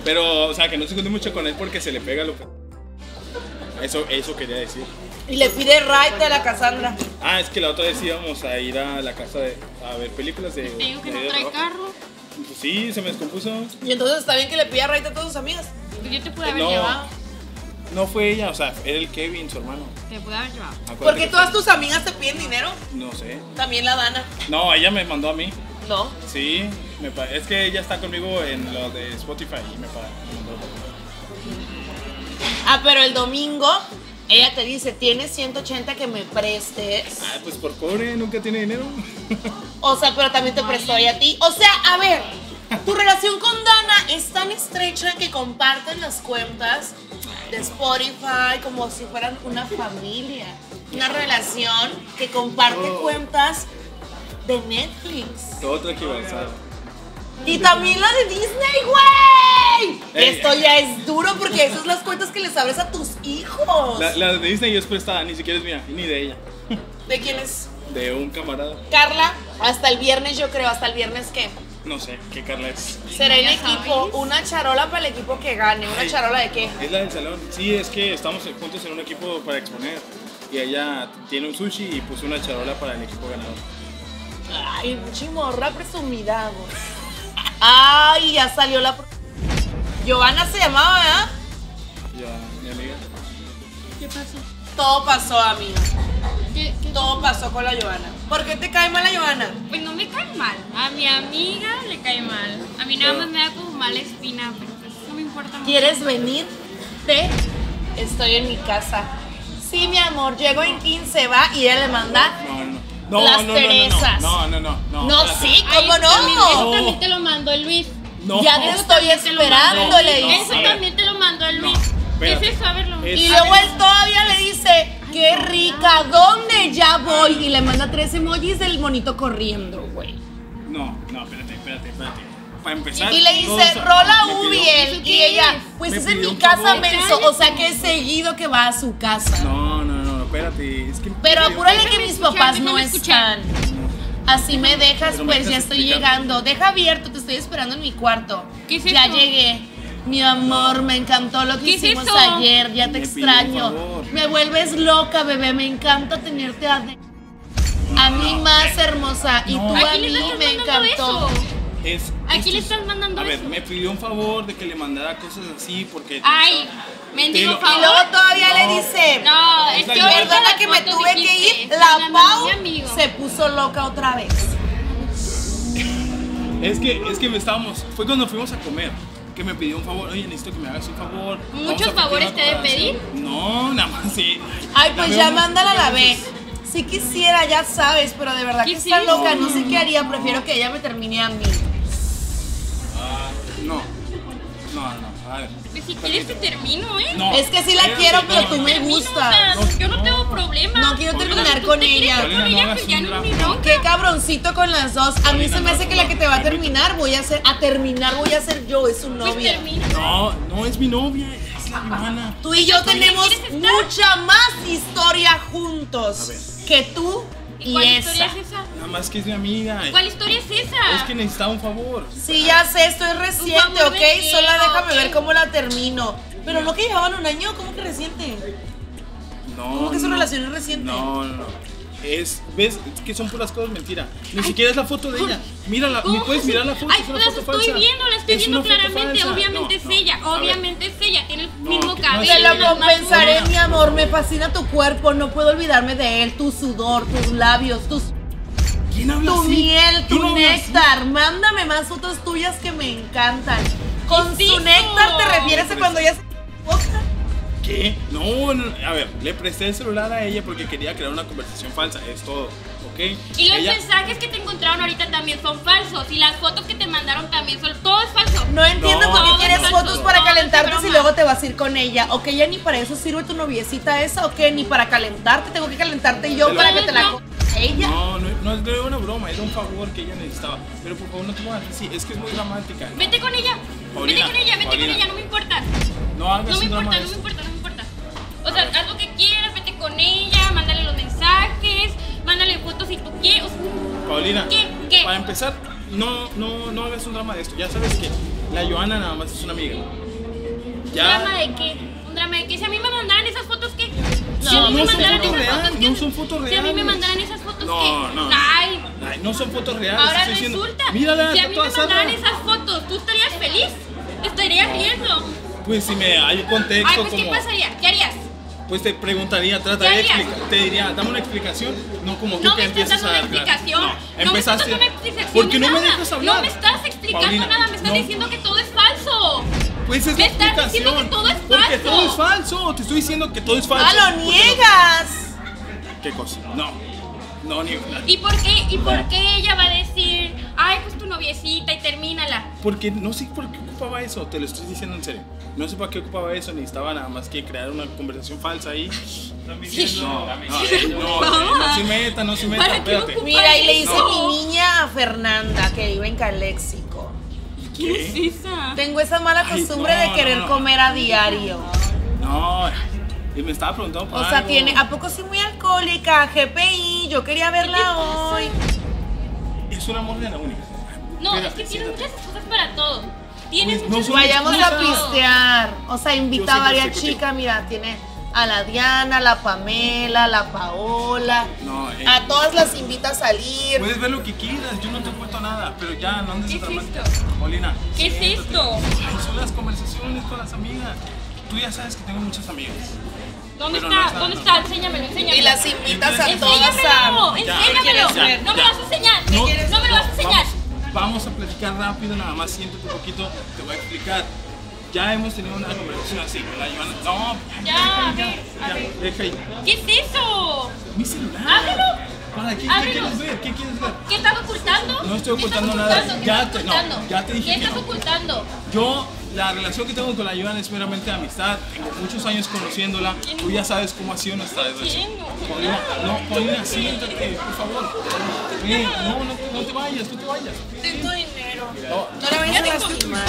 [SPEAKER 5] Pero, o sea, que no se junte mucho con él porque se le pega lo que. Eso, eso quería decir.
[SPEAKER 2] Y le pide right a la Cassandra.
[SPEAKER 5] Ah, es que la otra vez íbamos a ir a la casa de, a ver películas de.
[SPEAKER 8] Te digo que
[SPEAKER 5] de
[SPEAKER 8] no trae
[SPEAKER 5] rock.
[SPEAKER 8] carro.
[SPEAKER 5] Pues sí, se me descompuso.
[SPEAKER 2] Y entonces está bien que le pida right a todas sus amigas.
[SPEAKER 8] Pues yo te pude haber
[SPEAKER 5] No.
[SPEAKER 8] llevado.
[SPEAKER 5] No fue ella, o sea, era el Kevin, su hermano.
[SPEAKER 8] Te pude haber llevado.
[SPEAKER 2] Porque
[SPEAKER 5] que
[SPEAKER 2] todas tus amigas te piden dinero.
[SPEAKER 5] No sé.
[SPEAKER 2] También la Dana.
[SPEAKER 5] No, ella me mandó a mí.
[SPEAKER 2] No.
[SPEAKER 5] Sí, me es que ella está conmigo en lo de Spotify y me, pa- me mandó.
[SPEAKER 2] Ah, pero el domingo ella te dice, tienes 180 que me prestes.
[SPEAKER 5] Ah, pues por pobre, nunca tiene dinero.
[SPEAKER 2] O sea, pero también te prestó ella a ti. O sea, a ver, tu relación con Dana es tan estrecha que comparten las cuentas de Spotify como si fueran una familia. Una relación que comparte
[SPEAKER 5] Oh.
[SPEAKER 2] cuentas de Netflix.
[SPEAKER 5] Todo transversal.
[SPEAKER 2] Y también la de Disney, güey.
[SPEAKER 5] Ey.
[SPEAKER 2] Esto ya es duro porque esas son las cuentas que les abres a tus hijos.
[SPEAKER 5] La, la de Disney es prestada, ni siquiera es mía, ni de ella.
[SPEAKER 2] ¿De quién es?
[SPEAKER 5] De un camarada.
[SPEAKER 2] Carla, hasta el viernes yo creo, hasta el viernes qué.
[SPEAKER 5] No sé qué Carla es.
[SPEAKER 2] Será el equipo, una charola para el equipo que gane. ¿Una
[SPEAKER 5] Ay.
[SPEAKER 2] charola de qué?
[SPEAKER 5] Es la del salón. Sí, es que estamos juntos en un equipo para exponer. Y ella tiene un sushi y puso una charola para el equipo ganador.
[SPEAKER 2] Ay, chimorra presumida. Ay, ya salió la. pro- Giovanna se llamaba, ¿verdad?
[SPEAKER 5] Ya, mi amiga.
[SPEAKER 8] ¿Qué pasó?
[SPEAKER 2] Todo pasó, amiga.
[SPEAKER 8] ¿Qué, qué-
[SPEAKER 2] Todo pasó con la Giovanna. ¿Por qué te cae mal la Giovanna?
[SPEAKER 8] Pues no me cae mal. A mi amiga le cae mal. A mí nada más me da como mala espina, pero pues no me importa mucho.
[SPEAKER 2] ¿Quieres venir? Te. Estoy en mi casa. Sí, mi amor, llego en 15, va y ella le manda.
[SPEAKER 5] No, no. No,
[SPEAKER 2] Las
[SPEAKER 5] no, no. No, no, no, no.
[SPEAKER 2] No, sí,
[SPEAKER 8] Ay,
[SPEAKER 2] ¿cómo
[SPEAKER 8] eso también-
[SPEAKER 2] no?
[SPEAKER 8] Eso también te lo mandó Luis.
[SPEAKER 5] No.
[SPEAKER 2] Ya te
[SPEAKER 8] Eso
[SPEAKER 2] estoy esperando, le
[SPEAKER 5] No,
[SPEAKER 2] dice.
[SPEAKER 8] Eso también te lo mandó
[SPEAKER 5] No,
[SPEAKER 8] Luis. ¿Qué
[SPEAKER 5] espérate.
[SPEAKER 8] es eso? A verlo.
[SPEAKER 5] Es-
[SPEAKER 2] Y luego él todavía le dice, qué rica, ¿dónde ya voy? Y le manda tres emojis del monito corriendo, güey.
[SPEAKER 5] No, no, espérate, espérate, espérate. Para empezar.
[SPEAKER 2] Y le
[SPEAKER 5] todos-
[SPEAKER 2] dice, rola Ubiel.
[SPEAKER 8] ¿Eso
[SPEAKER 2] Y
[SPEAKER 8] qué
[SPEAKER 2] ella,
[SPEAKER 8] es?
[SPEAKER 2] pues es en mi casa, menso. O sea que es seguido que va a su casa.
[SPEAKER 5] No, no, no, espérate. Es que.
[SPEAKER 2] Pero apúrale que mis papás no están. Así me dejas, pues ya estoy llegando. Deja abierto, te estoy esperando en mi cuarto.
[SPEAKER 8] ¿Qué es
[SPEAKER 2] ya llegué. Mi amor, me encantó lo que
[SPEAKER 8] ¿Qué es
[SPEAKER 2] hicimos ayer, ya te
[SPEAKER 5] Me
[SPEAKER 2] extraño.
[SPEAKER 5] favor.
[SPEAKER 2] Me vuelves loca, bebé, me encanta tenerte adentro. A mí más hermosa y
[SPEAKER 5] No.
[SPEAKER 2] tú
[SPEAKER 8] ¿A
[SPEAKER 2] mí me encantó.
[SPEAKER 5] Es,
[SPEAKER 8] ¿A
[SPEAKER 5] esto
[SPEAKER 8] quién le
[SPEAKER 5] es-
[SPEAKER 8] estás mandando
[SPEAKER 5] A ver,
[SPEAKER 8] eso?
[SPEAKER 5] me pidió un favor de que le mandara cosas así porque.
[SPEAKER 8] Ay, mendigo
[SPEAKER 5] lo-
[SPEAKER 2] Y
[SPEAKER 8] favor.
[SPEAKER 2] luego todavía
[SPEAKER 5] No.
[SPEAKER 2] le dice,
[SPEAKER 8] No, es que
[SPEAKER 2] perdona que me tuve que ir, la Pau se puso loca otra vez.
[SPEAKER 5] Es que, es que me estábamos. Fue cuando fuimos a comer. Que me pidió un favor. Oye, necesito que me hagas un favor.
[SPEAKER 8] ¿Muchos favores te debe
[SPEAKER 5] colaboración".
[SPEAKER 8] pedir?
[SPEAKER 5] No, nada más sí.
[SPEAKER 2] Ay, pues ya mándala a la B. Si quisiera, ya sabes, pero de verdad
[SPEAKER 8] ¿Qué
[SPEAKER 2] que está loca, no sé qué haría, prefiero que ella me termine a mí.
[SPEAKER 5] ah, no. No, no. A ver.
[SPEAKER 8] Pues si quieres te termino, ¿eh?
[SPEAKER 5] No.
[SPEAKER 2] Es que sí la quiero, pero
[SPEAKER 5] no,
[SPEAKER 2] tú
[SPEAKER 5] no.
[SPEAKER 2] me gustas.
[SPEAKER 8] o sea, yo no tengo problema.
[SPEAKER 2] No quiero terminar con ella.
[SPEAKER 8] pues ya
[SPEAKER 5] un
[SPEAKER 8] no es mi
[SPEAKER 5] drama.
[SPEAKER 8] bronca.
[SPEAKER 2] Qué cabroncito con las dos. A mí se me
[SPEAKER 5] no,
[SPEAKER 2] hace que la que te va a terminar voy a ser, a terminar voy a ser yo, es su
[SPEAKER 8] Pues
[SPEAKER 2] novia.
[SPEAKER 8] termina.
[SPEAKER 5] No, no es mi novia. Es la hermana.
[SPEAKER 2] Tú y yo
[SPEAKER 8] ¿Con quién
[SPEAKER 2] tenemos mucha más historia juntos que tú
[SPEAKER 8] ¿Y
[SPEAKER 2] y
[SPEAKER 8] cuál
[SPEAKER 2] esa.
[SPEAKER 8] historia es esa?
[SPEAKER 5] Nada más que es mi amiga.
[SPEAKER 8] ¿Cuál historia es esa?
[SPEAKER 5] Es que necesitaba un favor.
[SPEAKER 2] Sí, ya sé, esto es reciente,
[SPEAKER 8] favor
[SPEAKER 2] ¿ok?
[SPEAKER 8] qué,
[SPEAKER 2] Solo déjame ver cómo la termino. Pero no que llevaban un año, ¿cómo que reciente?
[SPEAKER 5] No.
[SPEAKER 2] ¿Cómo que su
[SPEAKER 5] no.
[SPEAKER 2] relación es reciente?
[SPEAKER 5] No, no, no. Es, ¿ves? Es que son puras cosas mentira. Ni siquiera es la foto de ella. Mírala,
[SPEAKER 8] ¿Cómo
[SPEAKER 5] ni puedes mirar la foto.
[SPEAKER 8] Ay,
[SPEAKER 5] es una
[SPEAKER 8] las
[SPEAKER 5] foto
[SPEAKER 8] estoy
[SPEAKER 5] falsa.
[SPEAKER 8] viendo, la estoy
[SPEAKER 5] Es
[SPEAKER 8] viendo claramente. Obviamente
[SPEAKER 5] No,
[SPEAKER 8] es
[SPEAKER 5] no.
[SPEAKER 8] ella, obviamente es ella. Tiene el
[SPEAKER 5] No,
[SPEAKER 8] mismo cabello.
[SPEAKER 2] Te lo compensaré, mi amor. Me fascina tu cuerpo. No puedo olvidarme de él. Tu sudor, tus labios, tus,
[SPEAKER 5] ¿Quién habla
[SPEAKER 2] tu
[SPEAKER 5] así?
[SPEAKER 2] miel, tu
[SPEAKER 5] no
[SPEAKER 2] néctar. Mándame más fotos tuyas que me encantan. Con
[SPEAKER 8] ¿Qué es
[SPEAKER 2] su néctar te refieres a cuando ya se.
[SPEAKER 5] ¿Qué? No, no, a ver, le presté el celular a ella porque quería crear una conversación falsa, es todo, ¿ok?
[SPEAKER 8] Y los
[SPEAKER 5] Ella-
[SPEAKER 8] mensajes que te encontraron ahorita también son falsos. Y las fotos que te mandaron también son. Todo es falso.
[SPEAKER 2] No entiendo
[SPEAKER 5] No,
[SPEAKER 2] por qué quieres fotos para
[SPEAKER 8] no,
[SPEAKER 2] calentarte si luego te vas a ir con ella. O que ya ni para eso sirve tu noviecita esa, o que ni para calentarte. Tengo que calentarte yo para que te la co- ella.
[SPEAKER 5] No, no, no es de una broma, era un favor que ella necesitaba. Pero por favor no te muevas así, es que es muy dramática.
[SPEAKER 8] Vete con ella.
[SPEAKER 5] Paulina,
[SPEAKER 8] vete con ella, vete
[SPEAKER 5] Paulina.
[SPEAKER 8] con ella, no me importa.
[SPEAKER 5] No hagas
[SPEAKER 8] No me importa, no me importa, no me importa. O sea, haz lo que quieras, vete con ella, mándale los mensajes, mándale fotos si tú quieres.
[SPEAKER 5] Paulina,
[SPEAKER 8] ¿Qué? ¿Qué?
[SPEAKER 5] para empezar, no, no, no hagas un drama de esto. Ya sabes que la Joana nada más es una amiga.
[SPEAKER 8] ¿Un drama de qué? ¿Un drama de qué? Si a mí me mandaran esas fotos, ¿qué? si
[SPEAKER 5] No,
[SPEAKER 8] a mí me
[SPEAKER 5] no
[SPEAKER 8] mandaran
[SPEAKER 5] fotos
[SPEAKER 8] esas
[SPEAKER 5] reales,
[SPEAKER 8] fotos, ¿qué?
[SPEAKER 5] no son fotos
[SPEAKER 8] Si a mí me
[SPEAKER 5] reales.
[SPEAKER 8] mandaran esas fotos,
[SPEAKER 5] No,
[SPEAKER 8] ¿qué?
[SPEAKER 5] no.
[SPEAKER 8] Ay,
[SPEAKER 5] Ay, no son fotos reales.
[SPEAKER 8] ahora
[SPEAKER 5] estoy diciendo-
[SPEAKER 8] resulta.
[SPEAKER 5] Mírala,
[SPEAKER 8] si a mí me mandaran esas fotos, ¿tú estarías feliz? Estarías riendo.
[SPEAKER 5] Pues si me hay contexto
[SPEAKER 8] Ay, pues ¿qué
[SPEAKER 5] como.
[SPEAKER 8] pasaría? ¿Qué
[SPEAKER 5] Pues te preguntaría, trataría de explicar, te diría, dame una explicación, no como tú
[SPEAKER 8] No
[SPEAKER 5] que empiezas a dar
[SPEAKER 8] explicación.
[SPEAKER 5] No,
[SPEAKER 8] No, me estás dando una explicación.
[SPEAKER 5] ¿Por qué no me dejas hablar?
[SPEAKER 8] No me estás explicando
[SPEAKER 5] Paulina,
[SPEAKER 8] nada, me estás
[SPEAKER 5] no.
[SPEAKER 8] diciendo que todo es falso.
[SPEAKER 5] Pues es
[SPEAKER 8] Me estás
[SPEAKER 5] explicación.
[SPEAKER 8] diciendo que todo es
[SPEAKER 5] Porque
[SPEAKER 8] falso.
[SPEAKER 5] todo es falso. Te estoy diciendo que todo es falso.
[SPEAKER 2] ¡Ah, lo
[SPEAKER 5] Porque
[SPEAKER 2] niegas!
[SPEAKER 5] ¿Qué cosa? No. No, ni una.
[SPEAKER 8] ¿Y por qué, y por qué ella va a decir, ay, pues tu noviecita y termínala?
[SPEAKER 5] Porque no sé por qué ocupaba eso, te lo estoy diciendo en serio. No sé para qué ocupaba eso, necesitaba nada más que crear una conversación falsa ahí. No, no, eh, no, eh, no se meta, no se meta,
[SPEAKER 8] ¿Para qué
[SPEAKER 5] espérate.
[SPEAKER 8] ocupa
[SPEAKER 2] Mira, y le dice
[SPEAKER 8] No.
[SPEAKER 2] mi niña a Fernanda que vive en Caléxico.
[SPEAKER 8] ¿Quién es esa?
[SPEAKER 2] Tengo esa mala
[SPEAKER 5] Ay,
[SPEAKER 2] costumbre
[SPEAKER 5] no,
[SPEAKER 2] de
[SPEAKER 5] no,
[SPEAKER 2] querer
[SPEAKER 5] no.
[SPEAKER 2] comer a diario.
[SPEAKER 5] No, y me estaba preguntando por
[SPEAKER 2] O sea,
[SPEAKER 5] algo.
[SPEAKER 2] tiene, ¿a poco sí muy alcohólica? GPI, yo quería verla hoy.
[SPEAKER 5] Es un amor de la única.
[SPEAKER 8] No, es que tienes
[SPEAKER 5] siéntate.
[SPEAKER 8] muchas excusas para todo. Tienes
[SPEAKER 5] Pues, no
[SPEAKER 8] muchas excusas
[SPEAKER 2] Vayamos
[SPEAKER 8] para
[SPEAKER 2] a
[SPEAKER 8] todo.
[SPEAKER 2] pistear. O sea, invita a
[SPEAKER 5] siempre
[SPEAKER 2] varias
[SPEAKER 5] estoy
[SPEAKER 2] chicas. Mira, tiene a la Diana, a la Pamela, a la Paola.
[SPEAKER 5] No, eh.
[SPEAKER 2] A todas las invita a salir.
[SPEAKER 5] Puedes ver lo que quieras, yo no te he puesto nada, pero ya, no andes
[SPEAKER 8] ¿Qué es esto?
[SPEAKER 5] Paulina.
[SPEAKER 8] ¿Qué es
[SPEAKER 5] siéntate.
[SPEAKER 8] esto?
[SPEAKER 5] Ay, son las conversaciones con las amigas. Tú ya sabes que tengo muchas amigas.
[SPEAKER 8] ¿Dónde
[SPEAKER 5] Pero
[SPEAKER 8] está? ¿Dónde está? Enséñamelo, enséñamelo.
[SPEAKER 2] Y las invitas a todas
[SPEAKER 8] Enséñamelo,
[SPEAKER 2] a.
[SPEAKER 5] Ya,
[SPEAKER 8] enséñamelo.
[SPEAKER 5] ya,
[SPEAKER 8] No me
[SPEAKER 5] ya.
[SPEAKER 8] vas a enseñar.
[SPEAKER 5] No,
[SPEAKER 8] No me lo vas a enseñar.
[SPEAKER 5] Vamos, vamos a platicar rápido, nada más siéntate un poquito, te voy a explicar. Ya hemos tenido una conversación así, ¿verdad, Ivana? No,
[SPEAKER 8] Ya,
[SPEAKER 5] ya,
[SPEAKER 8] ver.
[SPEAKER 5] deja ahí.
[SPEAKER 8] ¿Qué es eso?
[SPEAKER 5] Mi celular.
[SPEAKER 8] Ábrelo.
[SPEAKER 5] ¿Para qué? ¿Qué
[SPEAKER 8] Ábrelo.
[SPEAKER 5] quieres ver? ¿Qué quieres ver?
[SPEAKER 8] ¿Qué estás ocultando?
[SPEAKER 5] No estoy
[SPEAKER 8] ¿Qué estás
[SPEAKER 5] ocultando nada.
[SPEAKER 8] ocultando? ¿Qué
[SPEAKER 5] Ya
[SPEAKER 8] estás
[SPEAKER 5] te- no,
[SPEAKER 8] ocultando?
[SPEAKER 5] ya te dije
[SPEAKER 8] ¿Qué estás
[SPEAKER 5] no.
[SPEAKER 8] ocultando?
[SPEAKER 5] Yo, la relación que tengo con la Ivana es meramente de amistad. Tengo muchos años conociéndola. Tú ya sabes cómo ha sido nuestra relación. Paulina, no, Paulina, siéntate, por favor. No, no, no te vayas, no te vayas.
[SPEAKER 2] Tengo dinero.
[SPEAKER 5] No,
[SPEAKER 2] No la vayas a lastimar.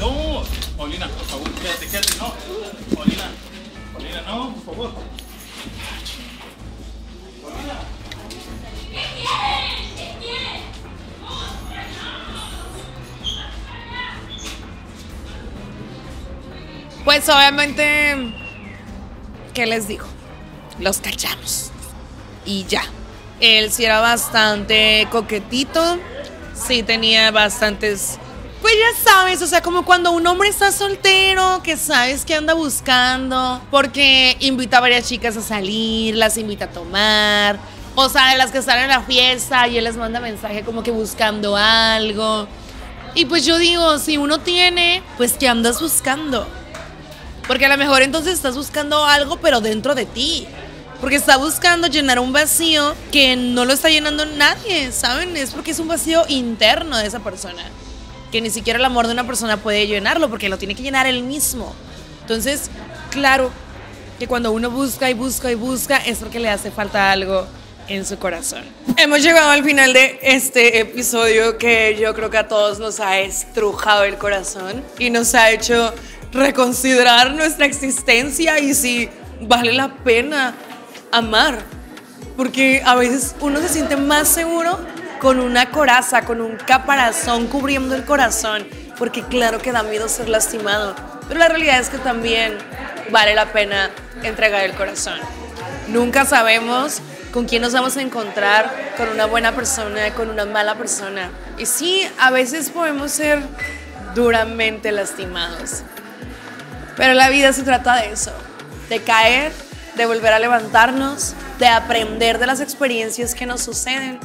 [SPEAKER 5] no, Paulina, por favor, quédate, quédate, no. Paulina, Paulina, no, por favor.
[SPEAKER 2] Pues obviamente, ¿qué les digo? Los cachamos. Y ya. Él sí era bastante coquetito. Sí tenía bastantes... Pues ya sabes, o sea, como cuando un hombre está soltero, que sabes que anda buscando, porque invita a varias chicas a salir, las invita a tomar, o sea, de las que están en la fiesta y él les manda mensaje como que buscando algo. Y pues yo digo, si uno tiene, pues ¿qué andas buscando? Porque a lo mejor entonces estás buscando algo, pero dentro de ti. Porque está buscando llenar un vacío que no lo está llenando nadie, ¿saben? Es porque es un vacío interno de esa persona. Que ni siquiera el amor de una persona puede llenarlo, porque lo tiene que llenar él mismo. Entonces, claro, que cuando uno busca y busca y busca, es porque le hace falta algo en su corazón. Hemos llegado al final de este episodio que yo creo que a todos nos ha estrujado el corazón y nos ha hecho reconsiderar nuestra existencia y si vale la pena amar. Porque a veces uno se siente más seguro con una coraza, con un caparazón cubriendo el corazón, porque claro que da miedo ser lastimado, pero la realidad es que también vale la pena entregar el corazón. Nunca sabemos con quién nos vamos a encontrar, con una buena persona, con una mala persona. Y sí, a veces podemos ser duramente lastimados. Pero la vida se trata de eso, de caer, de volver a levantarnos, de aprender de las experiencias que nos suceden.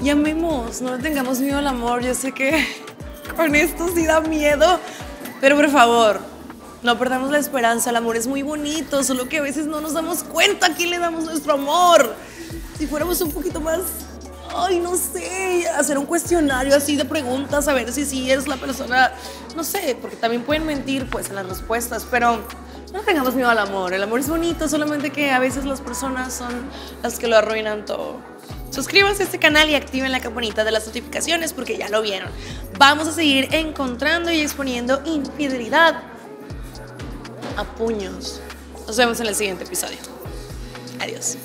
[SPEAKER 2] Y amemos, no le tengamos miedo al amor. Yo sé que con esto sí da miedo, pero por favor, no perdamos la esperanza. El amor es muy bonito, solo que a veces no nos damos cuenta a quién le damos nuestro amor. Si fuéramos un poquito más, ay, no sé, hacer un cuestionario así de preguntas, a ver si sí es la persona, no sé, porque también pueden mentir pues en las respuestas, pero no tengamos miedo al amor. El amor es bonito, solamente que a veces las personas son las que lo arruinan todo. Suscríbanse a este canal y activen la campanita de las notificaciones porque ya lo vieron. Vamos a seguir encontrando y exponiendo infidelidad a puños. Nos vemos en el siguiente episodio. Adiós.